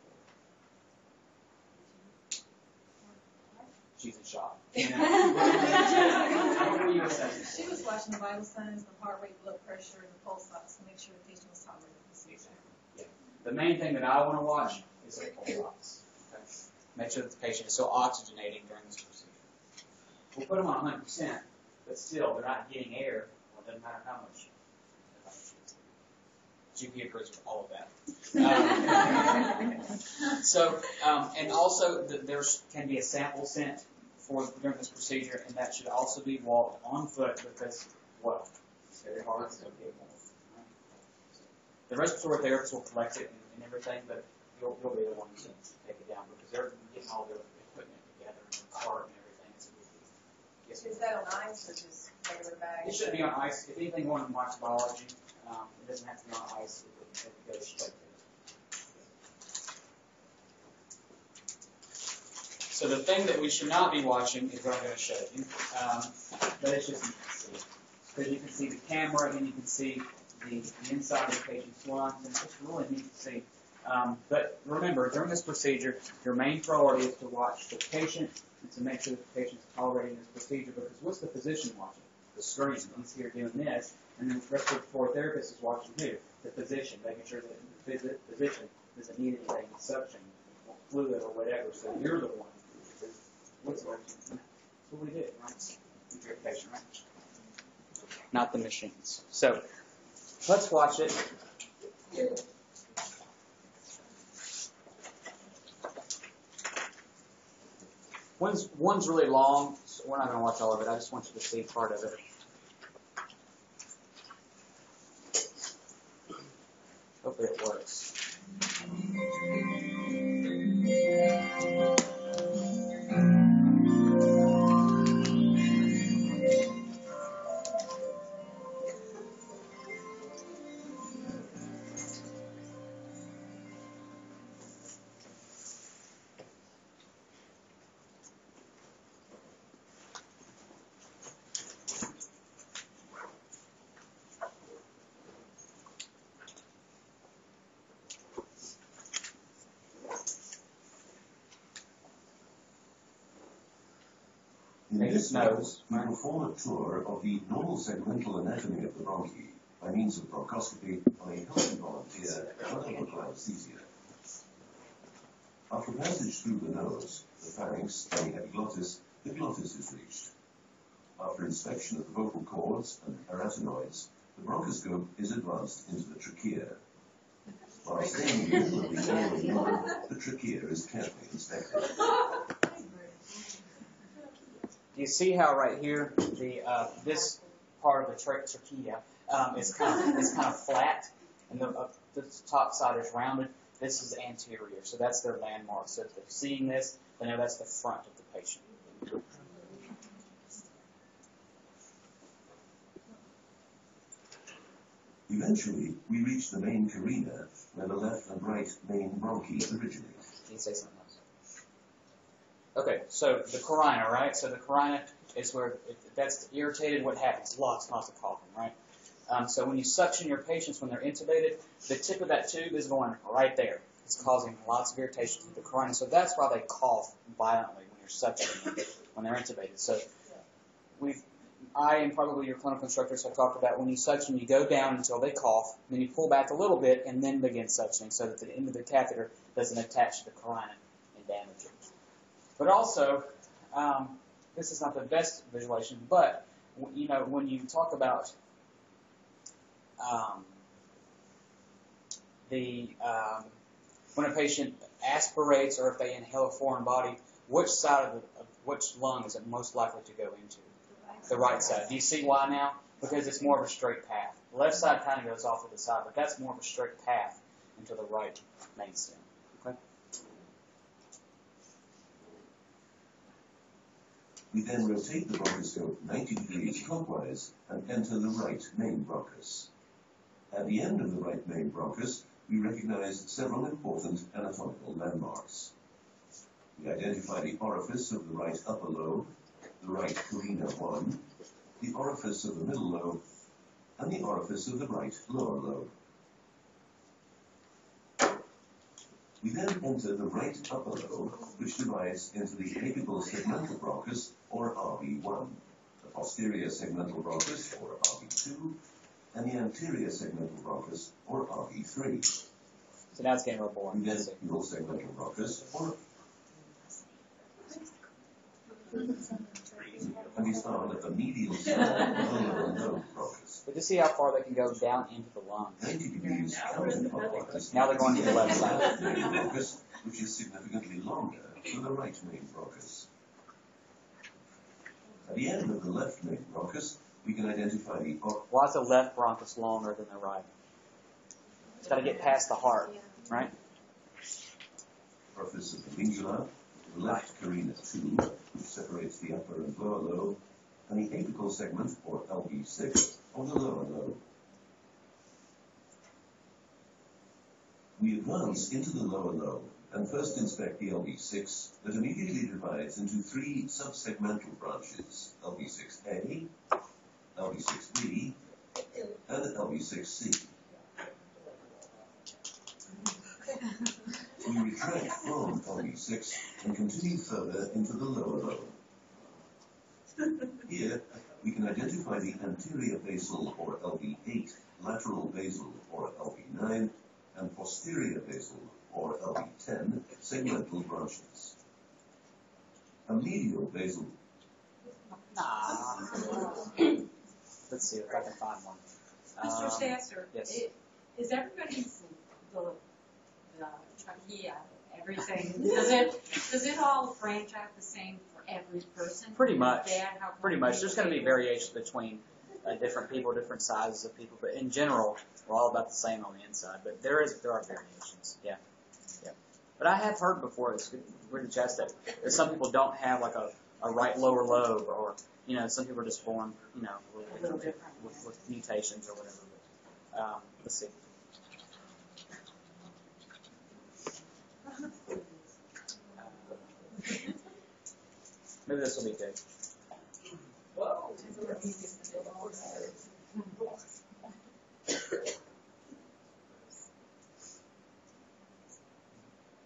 She's in shock. what were you assessing? She was watching the vital signs, the heart rate, blood pressure, and the pulse ox to make sure the patient was tolerating the procedure. The main thing that I want to watch is the pulse ox. Okay? Make sure that the patient is still oxygenating during this procedure. We'll put them on 100%, but still, they're not getting air. Well, it doesn't matter how much. GP agrees with all of that. Um, (laughs) so, um, and also, the, there's can be a sample sent for during this procedure, and that should also be walked on foot because, well, it's very hard to get more. The respiratory therapist will collect it and, and everything, but you'll, you'll be the one to take it down because they're getting all their equipment together and their cart and everything. It's a big deal. Yes. Is that on ice or just regular bag? It should be on ice. If anything going in microbiology, um, it doesn't have to be on ice. It, straight. So the thing that we should not be watching is what I'm going to show you. Um, but it's just because you can see the camera and you can see the, the inside of the patient's lungs, and it's really neat to see. Um, but remember, during this procedure, your main priority is to watch the patient and to make sure that the patient is tolerating this procedure. Because what's the physician watching? The screen. He's here doing this, and then the respiratory therapist is watching who? The physician, making sure that the phys- physician doesn't need anything, suction, or fluid, or whatever. So you're the one. who says, What's working? That's what we do, right? You treat the patient, right? Not the machines. So let's watch it. One's one's really long, so we're not going to watch all of it. I just want you to see part of it. Hopefully it works. This nose. we perform a tour of the normal segmental anatomy of the bronchi by means of bronchoscopy on a healthy volunteer local anesthesia. After passage through the nose, the pharynx, and the epiglottis, the glottis is reached. After inspection of the vocal cords and arytenoids, the bronchoscope is advanced into the trachea. While staying in the middle of the (laughs) airway the trachea is carefully inspected. You see how right here the uh, this part of the tra- trachea um, is kind of is kind of flat, and the, uh, the top side is rounded. This is anterior, so that's their landmark. So if they're seeing this, they know that's the front of the patient. Eventually, we reach the main carina, where the left and right main bronchi originate. Can you say something? Okay, so the carina, right? So the carina is where if that's irritated. What happens? Lots and lots of coughing, right? Um, so when you suction your patients when they're intubated, the tip of that tube is going right there. It's causing lots of irritation to the carina. So that's why they cough violently when you're suctioning when they're intubated. So we've I and probably your clinical instructors have talked about when you suction, you go down until they cough, then you pull back a little bit, and then begin suctioning so that the end of the catheter doesn't attach to the carina and damage it. But also, um, this is not the best visualization, but you know when you talk about um, the um, when a patient aspirates or if they inhale a foreign body, which side of, the, of which lung is it most likely to go into? The right side. Do you see why now? Because it's more of a straight path. The left side kind of goes off to the side, but that's more of a straight path into the right main stem. We then rotate the bronchoscope 90 degrees clockwise and enter the right main bronchus. At the end of the right main bronchus, we recognize several important anatomical landmarks. We identify the orifice of the right upper lobe, the right carina 1, the orifice of the middle lobe, and the orifice of the right lower lobe. We then enter the right upper lobe, which divides into the apical segmental bronchus, or RB1, the posterior segmental bronchus, or RB2, and the anterior segmental bronchus, or RB3. So now it's getting real boring. We then middle segmental bronchus, or and we start at the medial side of the lower lobe. But to see how far they can go down into the lungs. Then you can use. Now they're going to the left side. (laughs) main bronchus, which is significantly longer than the right main bronchus. At the end of the left main bronchus, we can identify the or- Why is the left bronchus longer than the right? It's got to get past the heart, right? orifice of the lingula, left carina 2, which separates the upper and lower lobe, and the apical segment, or LB6, of the lower lobe. We advance into the lower lobe and first inspect the LB6 that immediately divides into three subsegmental branches, LB6A, LB6B, and LB6C. (laughs) We retract from LB6 and continue further into the lower lobe. Here, we can identify the anterior basal or LB8, lateral basal or LB9, and posterior basal or LB10 segmental branches. A medial basal Let's see if I can find one. Mr. Um, Sasser, yes. i- is everybody's, the, the trachea, everything, does it, does it all branch out the same for every person? Pretty much. how Pretty much. There's going to be variation between uh, different people, different sizes of people, but in general, we're all about the same on the inside. But there is there are variations. Yeah, yeah. But I have heard before. It's good, weird to chest that, that some people don't have like a, a right lower lobe, or you know, some people are just born, you know, a little, A different. with, with mutations or whatever. But, um, let's see. Maybe.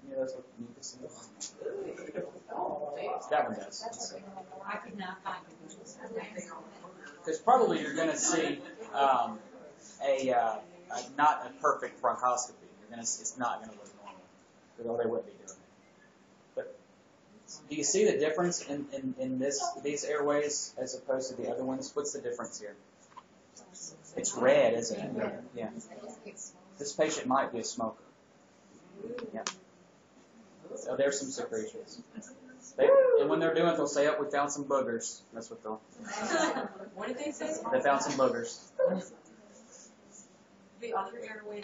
Yeah, that's what need see. That one does. Because probably you're going to see um, a, uh, a not a perfect bronchoscopy. You're going to it's not going to look normal, because they wouldn't be doing do you see the difference in, in, in this these airways as opposed to the other ones? What's the difference here? It's red, isn't it? Yeah. This patient might be a smoker. Yeah. So there's some secretions. They, and when they're doing it, they'll say, "Oh, we found some boogers." That's what they'll. (laughs) What did they say? They found some boogers. The other airway.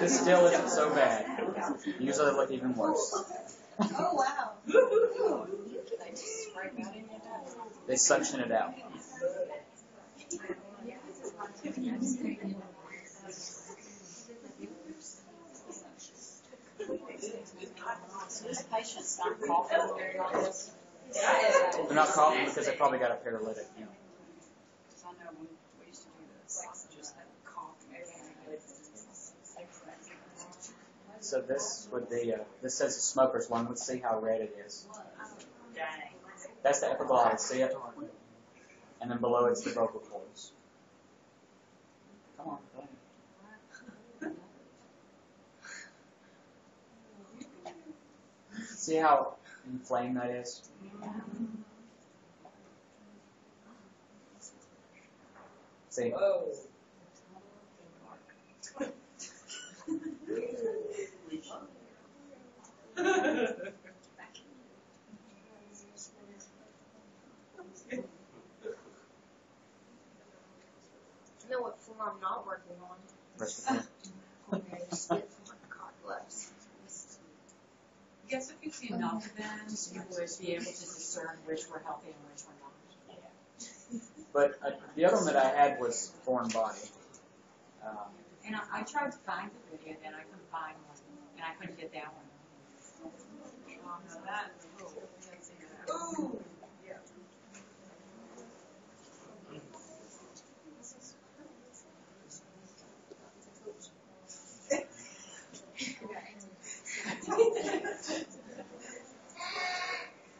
This still isn't so bad. Usually they look even worse. Oh, wow. They suction it out. Patients not coughing very often. They're not coughing because they probably got a paralytic. You know. I know we, we used to do this, just have coughing. So this would be a, this says a smoker's lung. Let's see how red it is. That's the epiglottis. See it? And then below it's the vocal cords. Come on. See how inflamed that is? See? Know what form I'm not working on? Respiratory. Coronary spit from my car. Yes, if you see enough of them, you would be able to discern which were healthy and which were not. But uh, the other one that I had was foreign body. Um, And I, I tried to find the video, and I couldn't find one. and I couldn't get that one. Oh, no, that, oh, let's see that. Ooh.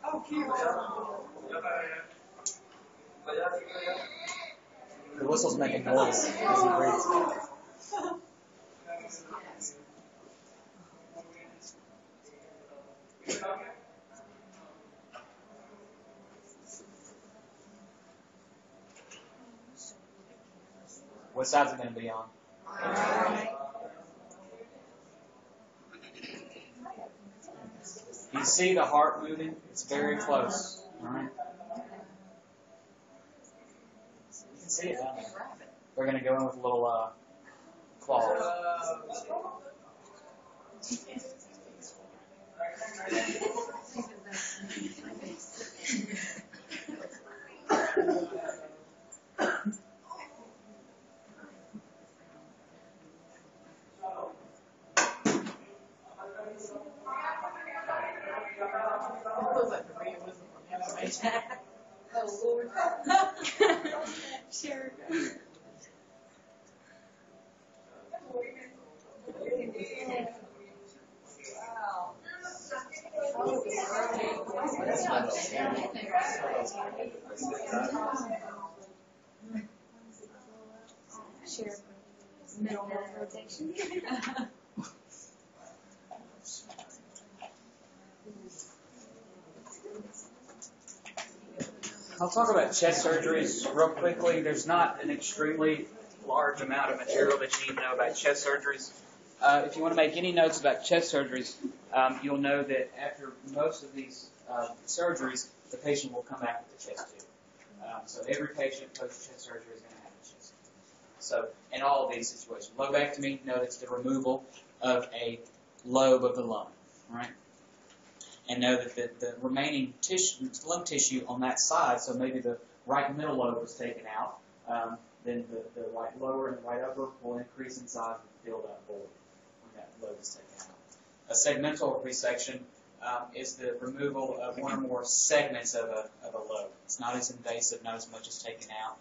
Oh, cute. The whistle's making noise as he breathes. What side's it going to be on? You see the heart moving? It's very close. All right. You can see it down there. We're going to go in with a little uh, claws. It feels like the rain was from. Oh, Lord. Sure. Share middle rotation. (laughs) talk about chest surgeries real quickly. There's not an extremely large amount of material that you need to know about chest surgeries. Uh, if you want to make any notes about chest surgeries, um, you'll know that after most of these uh, surgeries, the patient will come back with a chest tube. Um, so every patient post-chest surgery is going to have a chest tube. So in all of these situations, lobectomy, that's the removal of a lobe of the lung, right? And know that the, the remaining tissue, lung tissue on that side, so maybe the right middle lobe was taken out, um, then the, the right lower and the right upper will increase in size and fill that void when that lobe is taken out. A segmental resection um, is the removal of one or more segments of a, of a lobe. It's not as invasive, not as much as taken out,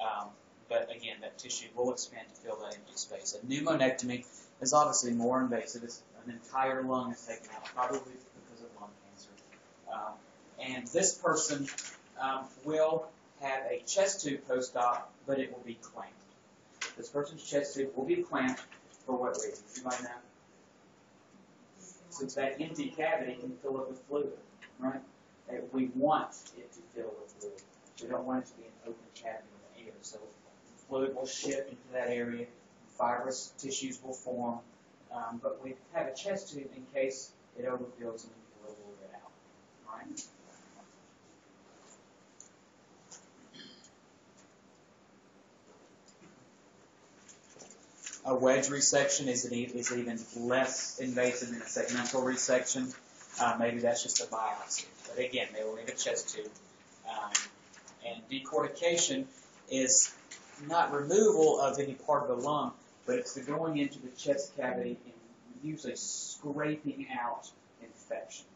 um, but again, that tissue will expand to fill that empty space. A pneumonectomy is obviously more invasive. It's an entire lung is taken out, probably because of lung cancer. Um, and this person um, will have a chest tube post-op, but it will be clamped. This person's chest tube will be clamped for what reason? You might know. Since that empty cavity can fill up with fluid, right? We want it to fill with fluid. We don't want it to be an open cavity with air. So fluid will shift into that area. Fibrous tissues will form. Um, but we have a chest tube in case it overfills and we pull a little bit out, right? A wedge resection is, an, is even less invasive than a segmental resection. Uh, maybe that's just a biopsy. But again, they will need a chest tube. Um, and decortication is not removal of any part of the lung, but it's the going into the chest cavity and usually scraping out infection.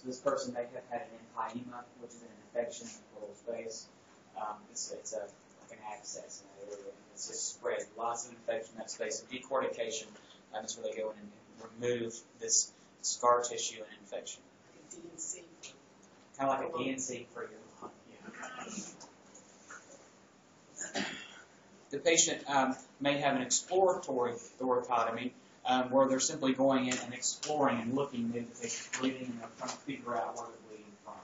So this person may have had an empyema, which is an infection in the pleural space. Um, it's, it's a, like an abscess in that area. It's just spread, lots of infection in that space. And decortication um, is where they go in and remove this scar tissue and infection. DNC. Kind of like a DNC for your lung. Yeah. The patient um, may have an exploratory thoracotomy um, where they're simply going in and exploring and looking. Maybe the patient's bleeding and they're trying to figure out where they're bleeding from.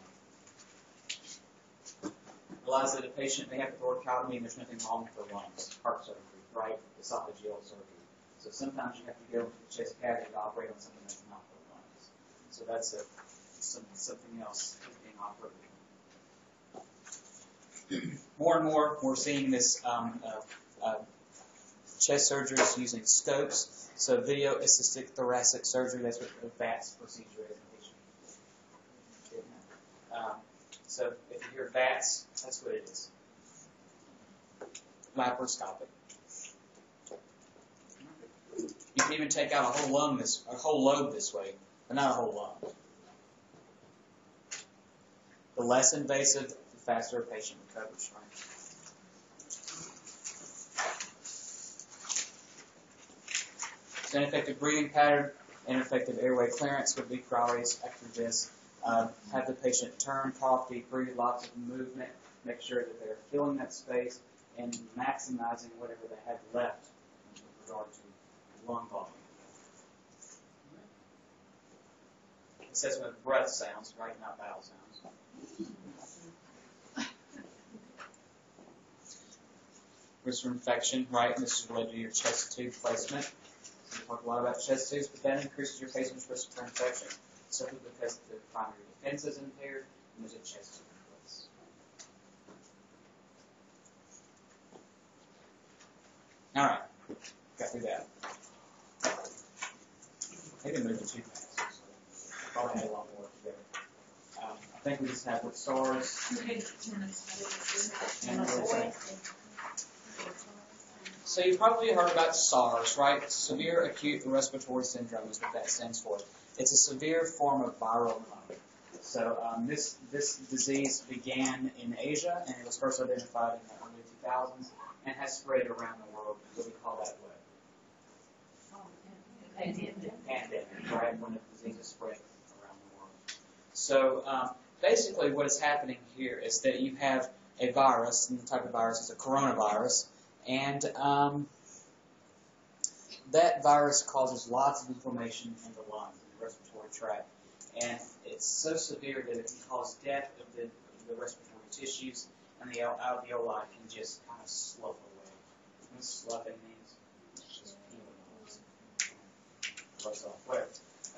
Realize that a patient may have a thoracotomy and there's nothing wrong with their lungs, heart surgery, right? Esophageal surgery. So sometimes you have to go into the chest cavity to operate on something that's not the lungs. So that's a, some, something else that's being operated on. (clears throat) more and more, we're seeing this um, uh, uh, chest surgeries using scopes. So video assisted thoracic surgery, that's what a VATS procedure is. Um, so if you hear VATS, that's what it is. Laparoscopic. You can even take out a whole lung this, a whole lobe this way, but not a whole lung. The less invasive, the faster a patient recovers, right? So ineffective breathing pattern, ineffective airway clearance would be priorities after. Uh, have the patient turn, cough, deep breathe, lots of movement, make sure that they're filling that space and maximizing whatever they have left with regard to lung volume. Assessment of breath sounds, right, not bowel sounds. Risk for infection, right, and this is related to your chest tube placement. We talk a lot about chest tubes, but that increases your patient's risk for infection simply because the primary defense is impaired and there's a chest tube in place. All right, got through that. Maybe moving too fast. So probably had a lot more to go. Um, I think we just have with SARS and with, so you've probably heard about SARS, right? Severe acute respiratory syndrome is what that stands for. It's a severe form of viral pneumonia. So um, this this disease began in Asia and it was first identified in the early 2000s and has spread around the world. What do we call that what? Pandemic, right? When the disease is spread around the world. So um, basically, what is happening here is that you have a virus, and the type of virus is a coronavirus, and um, that virus causes lots of inflammation in the lungs, in the respiratory tract. And it's so severe that it can cause death of the, of the respiratory tissues, and the alveoli can just kind of slough away. What sloughing means? Just peeling. Off, whatever.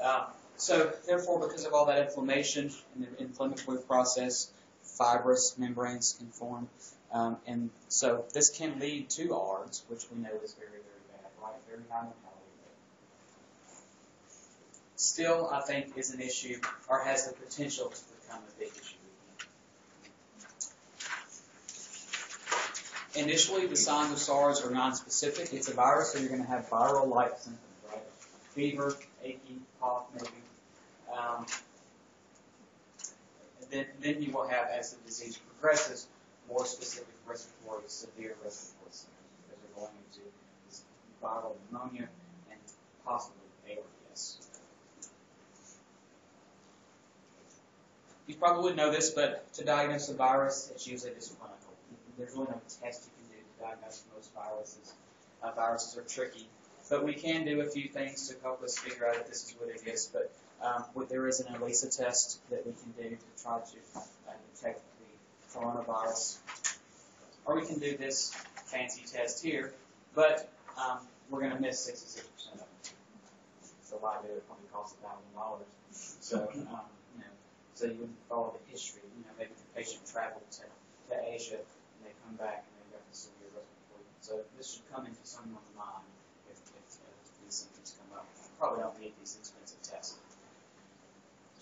Uh, so, therefore, because of all that inflammation and the inflammatory process, fibrous membranes can form. Um, and so this can lead to ARDS, which we know is very, very bad, right? Very high mortality rate. Still, I think, is an issue or has the potential to become a big issue. Initially, the signs of SARS are non-specific. It's a virus, so you're going to have viral-like symptoms, right? Fever, achy, cough, maybe. Um, then, then you will have, as the disease progresses, more specific respiratory, severe respiratory symptoms because they're going into this viral pneumonia and possibly ARDS. You probably wouldn't know this, but to diagnose a virus, it's usually just clinical. There's really no test you can do to diagnose most viruses. Uh, viruses are tricky, but we can do a few things to help us figure out if this is what it is. But um, there is an ELISA test that we can do to try to uh, detect coronavirus. Or we can do this fancy test here, but um, we're going to miss 66% of it. So why do it when it costs $1,000? So, um, you know, so you would follow the history. You know, maybe the patient traveled to, to Asia and they come back and they've got the severe respiratory. So this should come into someone's mind if, if uh, these symptoms come up. Probably don't need these expensive tests.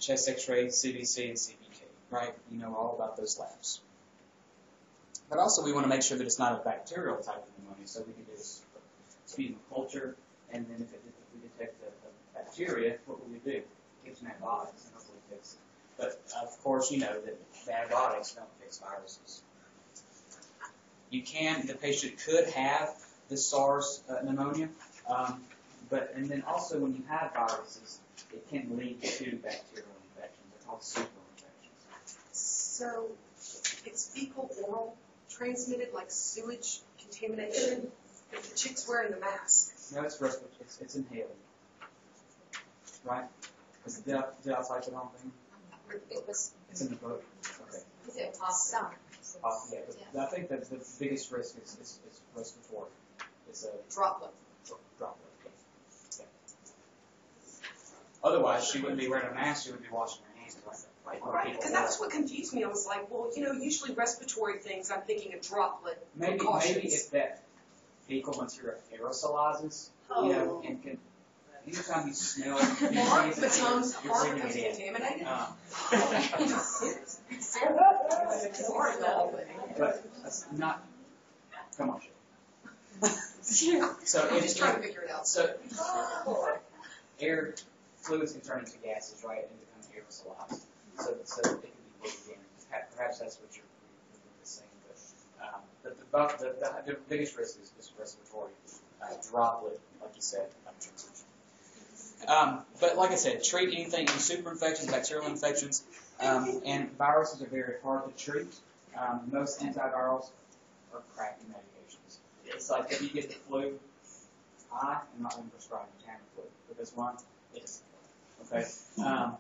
Chest X-ray, CBC, and CBK, right? You know all about those labs. But also we want to make sure that it's not a bacterial type of pneumonia, so we can do this sputum culture, and then if, it, if we detect a, bacteria, what will we do? Give some antibiotics and hopefully fix it. But of course, you know that antibiotics don't fix viruses. You can, the patient could have the SARS uh, pneumonia, um, but and then also when you have viruses, it can lead to bacterial infections. They're called. So it's fecal oral transmitted, like sewage contamination, if the chick's wearing the mask. No, it's respiratory. It's, it's inhaled. Right? Is, did, I, did I type the wrong thing? It was, It's in the book. Okay. is it some? Uh, yeah, but I think that the biggest risk is, is, is respiratory. It's a Droplet. droplet. Yeah. Otherwise, she wouldn't be wearing a mask. She would be washing. Right? Because that's what confused me. I was like, well, you know, usually respiratory things, I'm thinking of droplet maybe precautions. maybe if that fecal material aerosolizes, you know, and can anytime you smell Aren't the feces, tongues, you're aren't bringing those it in. contaminated? Um, (laughs) but that's not. Come on, So I'm just trying to figure it out. so air fluids can turn into gases, right, and become aerosolized. So, so it can be breathed in. Perhaps- that's what you're, saying, but um, the, the, the, the, the biggest risk is, is respiratory uh, droplet, like you said. um, but like I said, treat anything, any super infections, bacterial infections, um, and viruses are very hard to treat. Um, most antivirals are crappy medications. It's like if you get the flu, I am not going to prescribe you Tamiflu because one, it. Okay. Um,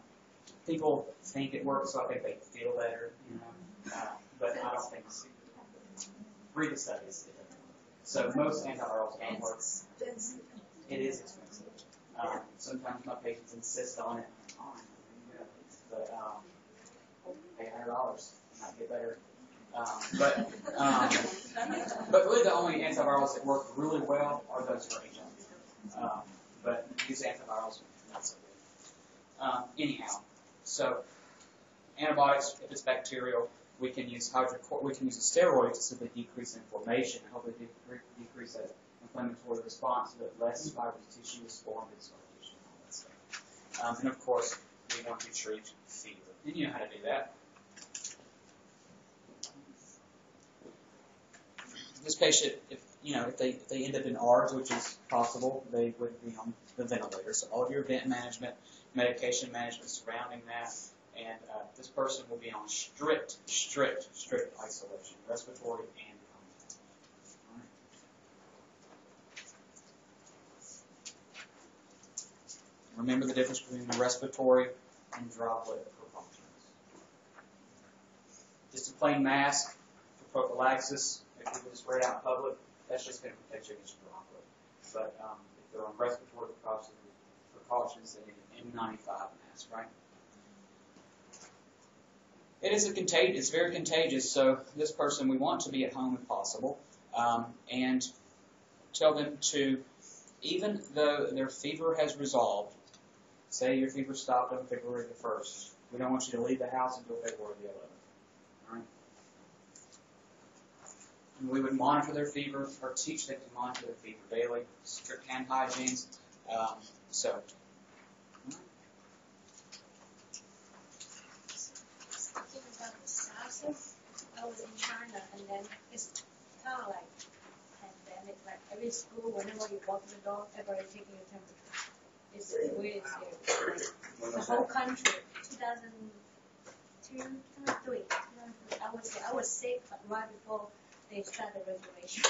people think it works, so I think they feel better, you know. Uh, but I don't think it's read the studies. It doesn't work. So most antivirals don't work. It is expensive. Um, sometimes my patients insist on it. But um, pay hundred dollars and I get better. Um, but um, but really the only antivirals that work really well are those for HIV. Um, but these antivirals not so good. Um, anyhow, so antibiotics if it's bacterial, we can use we can use a steroid to simply decrease inflammation and hopefully decre- decrease that inflammatory response so that less fibrous tissue is formed in scar tissue and all that stuff. Um, and of course, we want to treat fever. And you know how to do that. This patient, if you know, if they if they end up in ARDS, which is possible, they would be on the ventilator. So all of your vent management, medication management surrounding that, and uh, this person will be on strict, strict, strict isolation, respiratory and contact. Remember the difference between respiratory and droplet precautions. Just a plain mask for prophylaxis, if people just wear it out in public, that's just going to protect you against droplet. But um, if they're on respiratory precautions, precautions they need N95 mask, right? It is a contagious, it's very contagious, so this person we want to be at home if possible, um, and tell them to, even though their fever has resolved, say your fever stopped on February the 1st, we don't want you to leave the house until February the 11th. Alright? And we would monitor their fever or teach them to monitor their fever daily, strict hand hygiene. Um, so, Speaking about the SARS, I was in China and then it's kind of like pandemic, like every school, whenever you walk in the door, everybody taking your temperature. It's really scary. Like, the whole country, 2002, 2003, 2003, I was, I was sick right before they started regulation.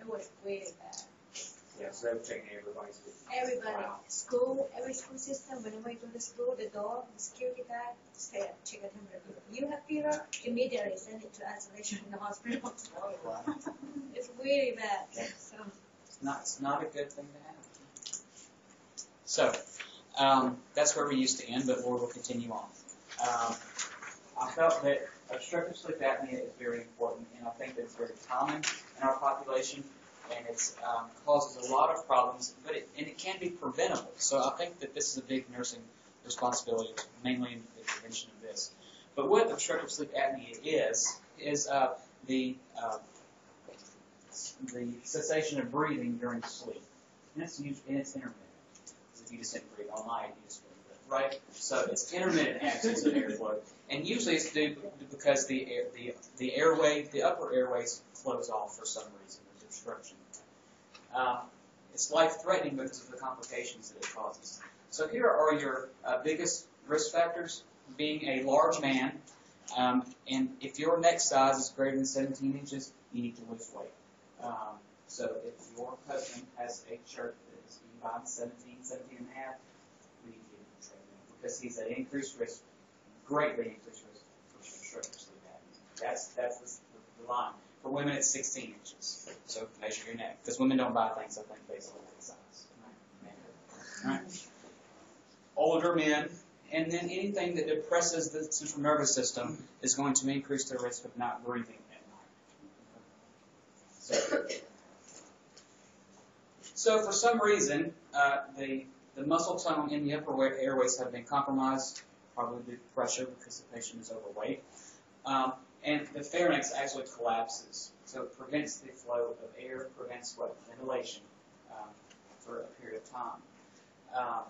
It was really bad. Yeah, so they were checking everybody's. Everybody, Wow. school, every school system, whenever you go to the school, the door, the security guy, stay up, check temperature. If you have fever, immediately send it to isolation in the hospital. (laughs) Oh, wow. (laughs) it's really bad. Yeah. So, It's not, it's not a good thing to have. So, um, that's where we used to end, but Lord will continue on. Um, I felt that obstructive sleep apnea is very important, and I think that it's very common in our population, and it um, causes a lot of problems, but it, and it can be preventable. So I think that this is a big nursing responsibility, mainly in the prevention of this. But what obstructive sleep apnea is, is uh, the uh, the cessation of breathing during sleep. And it's, usually, and it's intermittent. If you just didn't breathe all night, you just breathe, right? So it's intermittent absence of airflow. And usually it's due because the, air, the, the airway, the upper airways close off for some reason. There's obstruction. Um, it's life-threatening because of the complications that it causes. So here are your uh, biggest risk factors. Being a large man, um, and if your neck size is greater than 17 inches, you need to lose weight. Um, so if your husband has a shirt that is about 17, 17 and a half, we need to get him treatment because he's at increased risk, greatly increased risk for apnea. That's that's the, the line. For women, it's 16 inches. So measure your neck because women don't buy things I think based on neck size. Right? Older men, and then anything that depresses the central nervous system is going to increase their risk of not breathing at night. So, so for some reason, uh, the the muscle tone in the upper wa- airways have been compromised, probably due to pressure because the patient is overweight. Um, And the pharynx actually collapses, so it prevents the flow of air, prevents what ventilation um, for a period of time. Um,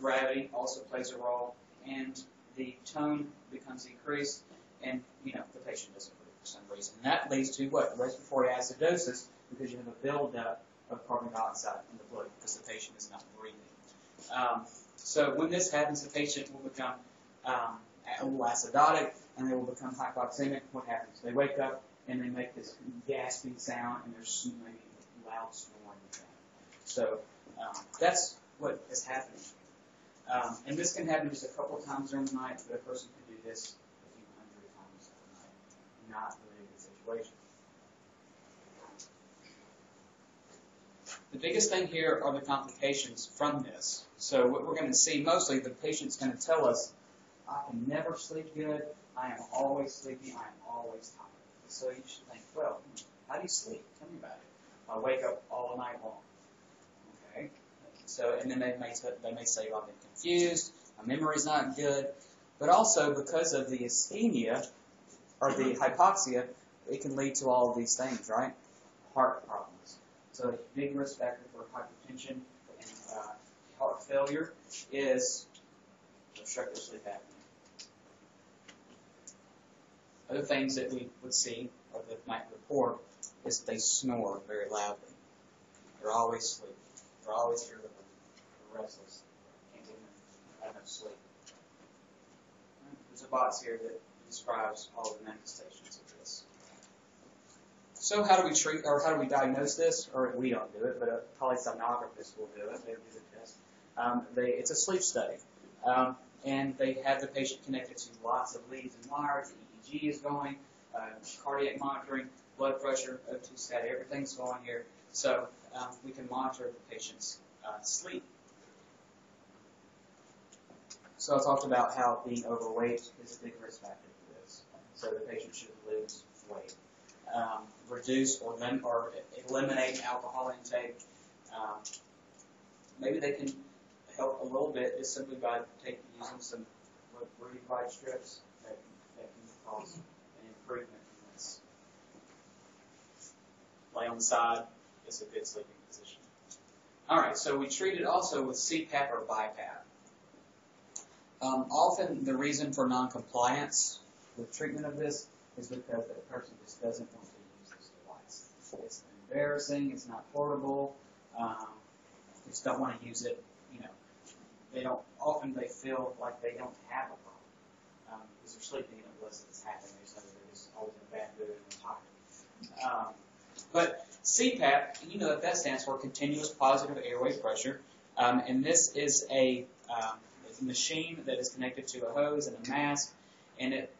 gravity also plays a role, and the tone becomes increased, and you know the patient doesn't breathe for some reason. And that leads to what respiratory acidosis, because you have a buildup of carbon dioxide in the blood because the patient is not breathing. Um, so when this happens, the patient will become um, a little acidotic, and they will become hypoxemic. What happens? They wake up and they make this gasping sound, and there's maybe loud snoring. So um, that's what is happening. Um, and this can happen just a couple times during the night, but a person can do this a few hundred times a night. Not really good situation. The biggest thing here are the complications from this. So what we're going to see mostly, the patient's going to tell us, I can never sleep good, I am always sleepy, I am always tired. So you should think, well, how do you sleep? Tell me about it. I wake up all night long. Okay. So, and then they may they may say, well, I've been confused, my memory's not good, but also because of the ischemia or the hypoxia, it can lead to all of these things, right? Heart problems. So a big risk factor for hypertension and uh, heart failure is obstructive sleep apnea. Other things that we would see or that might report is they snore very loudly. They're always sleeping. They're always irritable. They're restless. Can't get enough sleep. There's a box here that describes all the manifestations of this. So how do we treat or how do we diagnose this? Or we don't do it, but a polysomnographist will do it. They'll do the test. Um, they, it's a sleep study. Um, and they have the patient connected to lots of leads and wires. EEG is going, uh, cardiac monitoring, blood pressure, O2 sat, everything's going here. So um, we can monitor the patient's uh, sleep. So I talked about how being overweight is a big risk factor for this. So the patient should lose weight. Um, reduce or, lim- or eliminate alcohol intake. Um, maybe they can help a little bit just simply by taking using some Breathe Right strips cause an improvement in this. Lay on the side is a good sleeping position. All right, so we treat it also with CPAP or BiPAP. Um, often the reason for noncompliance with treatment of this is because the person just doesn't want to use this device. It's embarrassing, it's not portable, um, just don't want to use it, you know. They don't, often they feel like they don't have a um, because they're sleeping and unless it's happening, just know they're just always in a bad mood and tired. Um, but CPAP, you know what that stands for, continuous positive airway pressure. Um, and this is a, um, a machine that is connected to a hose and a mask, and it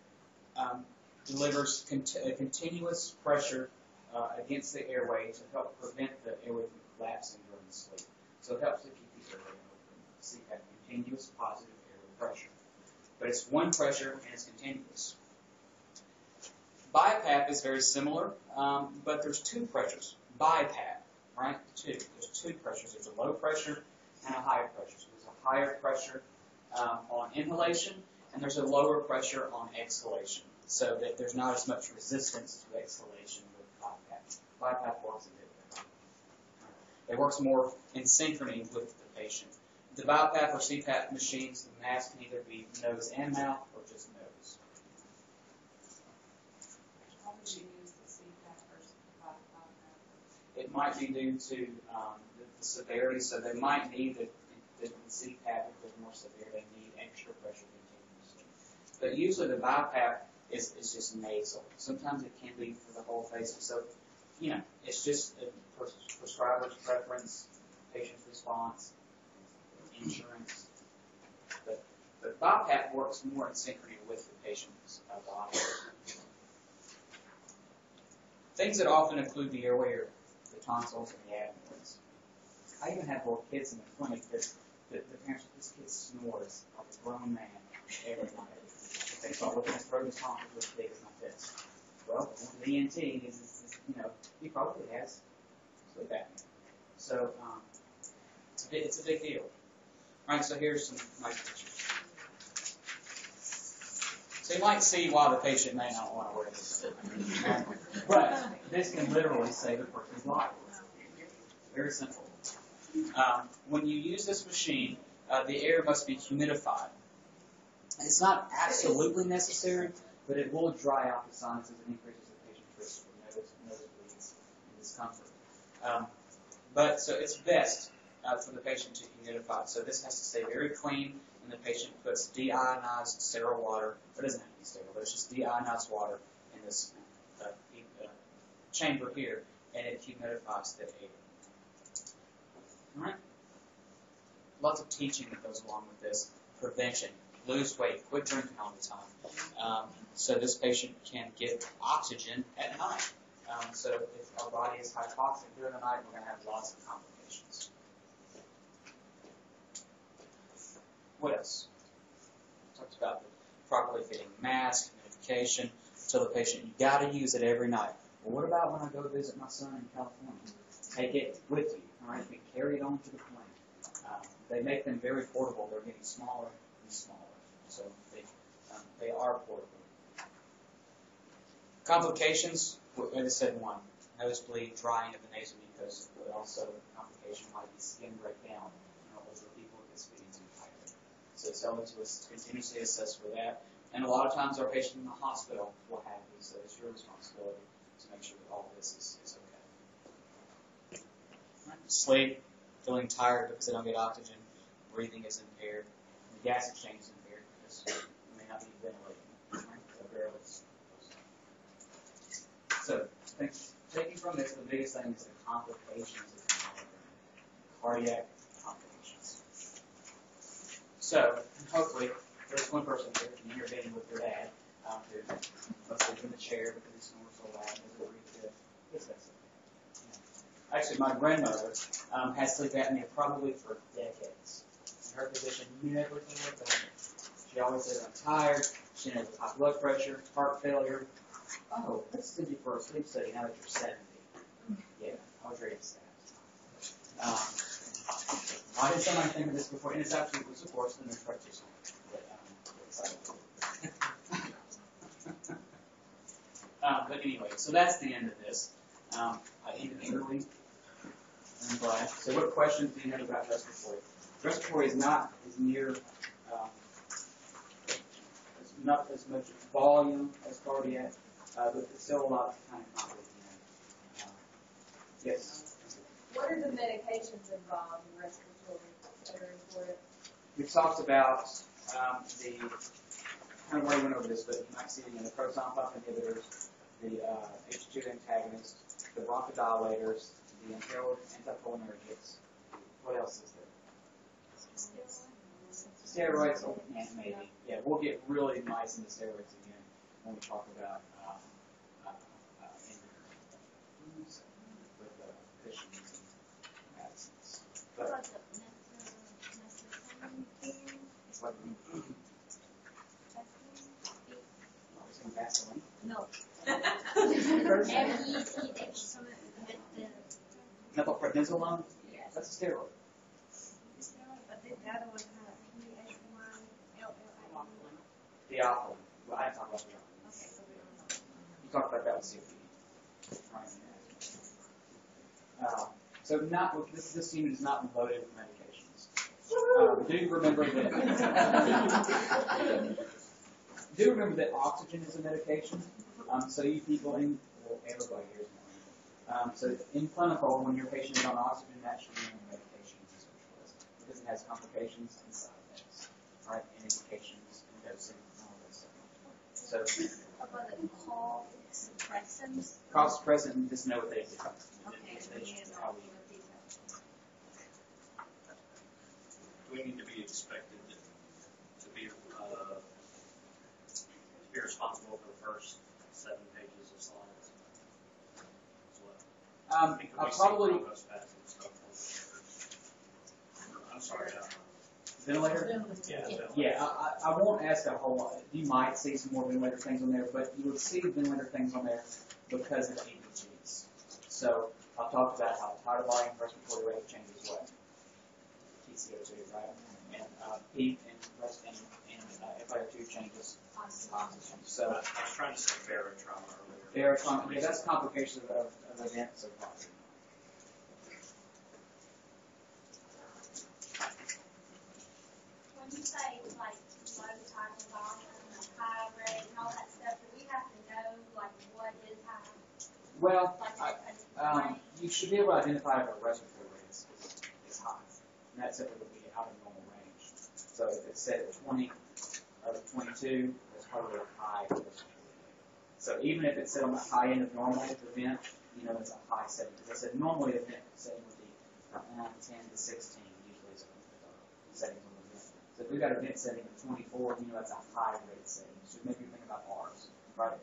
um, delivers cont- a continuous pressure uh, against the airway to help prevent the airway from collapsing during sleep. So it helps to keep the airway open. CPAP, continuous positive airway pressure. But it's one pressure and it's continuous. BiPAP is very similar, um, but there's two pressures. BiPAP, right? Two. There's two pressures. There's a low pressure and a higher pressure. So there's a higher pressure um, on inhalation, and there's a lower pressure on exhalation, so that there's not as much resistance to exhalation with BiPAP. BiPAP works a bit better. It works more in synchrony with the patient. The BiPAP or CPAP machines, the mask can either be nose and mouth or just nose. How would you use the CPAP versus the BiPAP? It might be due to um, the, the severity, so they might need the, the, the CPAP if they're more severe, they need extra pressure continuously. But usually the BiPAP is, is just nasal. Sometimes it can be for the whole face. So, you know, it's just a pres- prescriber's preference, patient's response, insurance. But, but BiPAP works more in synchrony with the patient's uh, body. Things that often include the airway are the tonsils and the adenoids. I even have little kids in the clinic that, that the parents, this kid snores like a grown man every night. If they start looking at his his tonsils as big as my fist. Well, the ENT is, is, is, you know, he probably has sleep apnea. So, um, it's a big deal. All right, so here's some nice pictures. So you might see why the patient may not want to wear this. But this can literally save a person's life. Very simple. Um, when you use this machine, uh, the air must be humidified. It's not absolutely necessary, but it will dry out the sinuses and increases the patient's risk for nose, nosebleeds and discomfort. Um, but so it's best uh, for the patient to humidify. So this has to stay very clean, and the patient puts deionized sterile water. It doesn't have to be sterile, but it's just deionized water in this uh, uh, chamber here, and it humidifies the air. All right. Lots of teaching that goes along with this. Prevention. Lose weight. Quit drinking all the time. Um, so this patient can get oxygen at night. Um, so if our body is hypoxic during the night, we're going to have lots of complications. Else? Talked about the properly fitting mask, medication. Tell the patient you got to use it every night. Well, what about when I go visit my son in California? Take it with you. All right, can carry on to the plane. Uh, they make them very portable. They're getting smaller and smaller, so they um, they are portable. Complications, as I said, one nosebleed, drying of the nasal mucosa, but also complication might be skin breakdown. You know, older people get speeding too tight. So them to continuously assess for that. And a lot of times our patient in the hospital will have these, so it's your responsibility to make sure that all of this is, is okay. Sleep, feeling tired because they don't get oxygen, breathing is impaired, the gas exchange is impaired because you may not be ventilating. Right? So taking from this, the biggest thing is the complications of cardiac. So, hopefully, there's one person here can hear being with their dad, um, who must sleep in the chair because he snores so loud and doesn't good. That's okay. Yeah. Actually, my grandmother um, has sleep apnea probably for decades. And her physician never told about it. She always said, I'm tired. She has high blood pressure, heart failure, oh, send you for a sleep study now that you're 70. Yeah, I was ready to say um, I did something think of this before, and it's of course, the nurse practitioner. But, (laughs) um, but anyway, so that's the end of this. Um, I ended early. So what questions do you have about respiratory? Respiratory is not as near, um, not as much volume as cardiac, uh, but there's still a lot of kind of conflict. Uh, yes? What are the medications involved in respiratory that are important? We talked about um, the, kind of already went over this, but you might see it in the proton pump inhibitors, the uh, H2 antagonists, the bronchodilators, the inhaled anticholinergics. What else is there? Steroids, oh, yeah, maybe. Yeah, we'll get really nice into steroids again when we talk about uh, uh, uh, foods with uh, Cushing's and medicines. But What about the methamphetamine? it's like using Vaseline. No. Methylprednisolone, Yes. that's a steroid. But then the other one had P-H-Y-L-L-I-N. Theophylline. Well, I didn't talk about theophylline. Okay, so we don't know. You talked about that with COPD. Right. Uh, so not this, this unit is not loaded with medications. Uh, do remember that. (laughs) do remember that oxygen is a medication. Um, so you people in well, everybody here. Um, so in clinical, when your patient is on oxygen, that should be on well because it has complications and side effects, right? And indications and dosing and all that stuff. So About the cough suppressants. cough suppressants, just know what they do. Okay, so They we should need how all we- the details. Do we need to be expected to be, uh, to be responsible for the first seven pages of slides? as well? Um, I we see probably Provost Pass and stuff on there. I'm sorry, uh, ventilator. yeah. Yeah, I, I I won't ask a whole lot. You might see some more ventilator things on there, but you will see ventilator things on there because of ABGs. So I'll talk about how tidal volume respiratory rate changes what TCO2, right? And uh, PEEP and rest and, and uh, FiO2 changes So, I was trying to say barotrauma earlier. barotrauma, yeah, that's complications of, of events of heart. When you say like low tide volume and high rate and all that stuff, do we have to know like what is high? Well, Like I, a, a um, you should be able to identify if a respiratory rate is, is, is high. And that typically would be out of normal range. So if it's set at 20 or 22, it's probably a high. So even if it's set on the high end of normal event, you know, it's a high setting. Because I said normally the event setting would be uh, 10 to 16 usually is uh, settings on the event. So if we've got an event setting of 24, you know that's a high rate setting. So maybe you think about ours, right?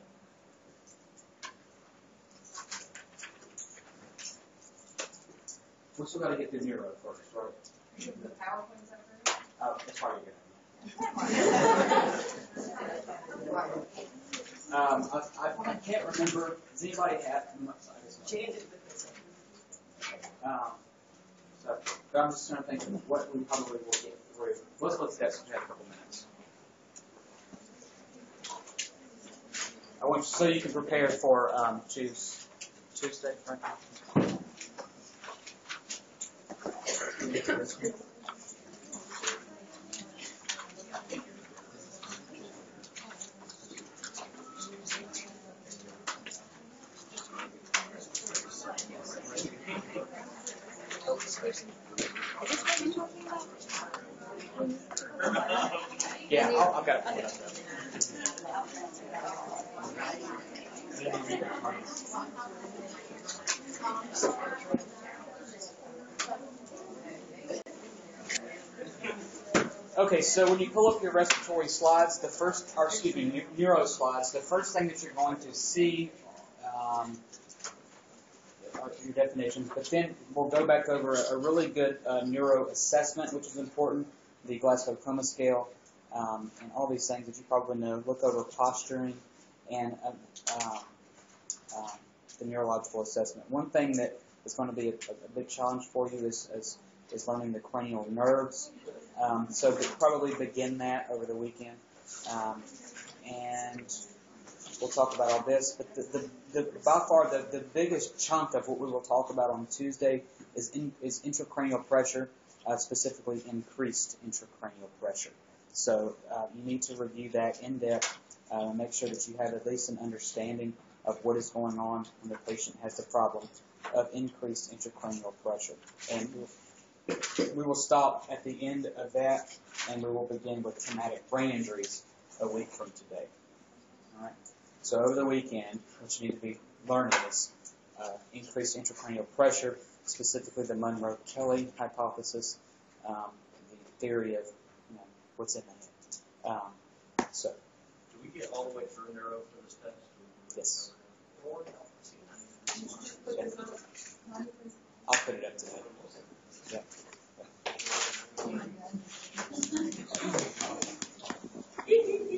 We still got to get the neuro first, right? The PowerPoint's. Oh, that's probably a. (laughs) Um, I, I, I can't remember. Does anybody have? I guess not. Change it with this. Um, so, but I'm just trying to think of what we probably will get through. Let's look at that since we have a couple minutes. I want you, so you can prepare for um, Tues- Tuesday, right? Yeah, I'll, I've got it. So when you pull up your respiratory slides, the first, or excuse me, neu- neuro slides, the first thing that you're going to see um, are your definitions, but then we'll go back over a, really good uh, neuro assessment, which is important, the Glasgow Coma Scale, um, and all these things that you probably know. Look over posturing and uh, um, um, the neurological assessment. One thing that is going to be a, a big challenge for you is, is, is learning the cranial nerves. Um, so we'll probably begin that over the weekend. Um, and we'll talk about all this. But the, the, the, by far the, the biggest chunk of what we will talk about on Tuesday is, in, is intracranial pressure, uh, specifically increased intracranial pressure. So uh, you need to review that in depth uh, and make sure that you have at least an understanding of what is going on when the patient has the problem of increased intracranial pressure. And we will stop at the end of that, and we will begin with traumatic brain injuries a week from today. All right. So over the weekend, what you need to be learning is uh, increased intracranial pressure, specifically the Monro-Kellie hypothesis, um, the theory of you know, what's in the head. Um, so Do we get all the way through neuro for this test? Yes. I'll put it up to on Thank you.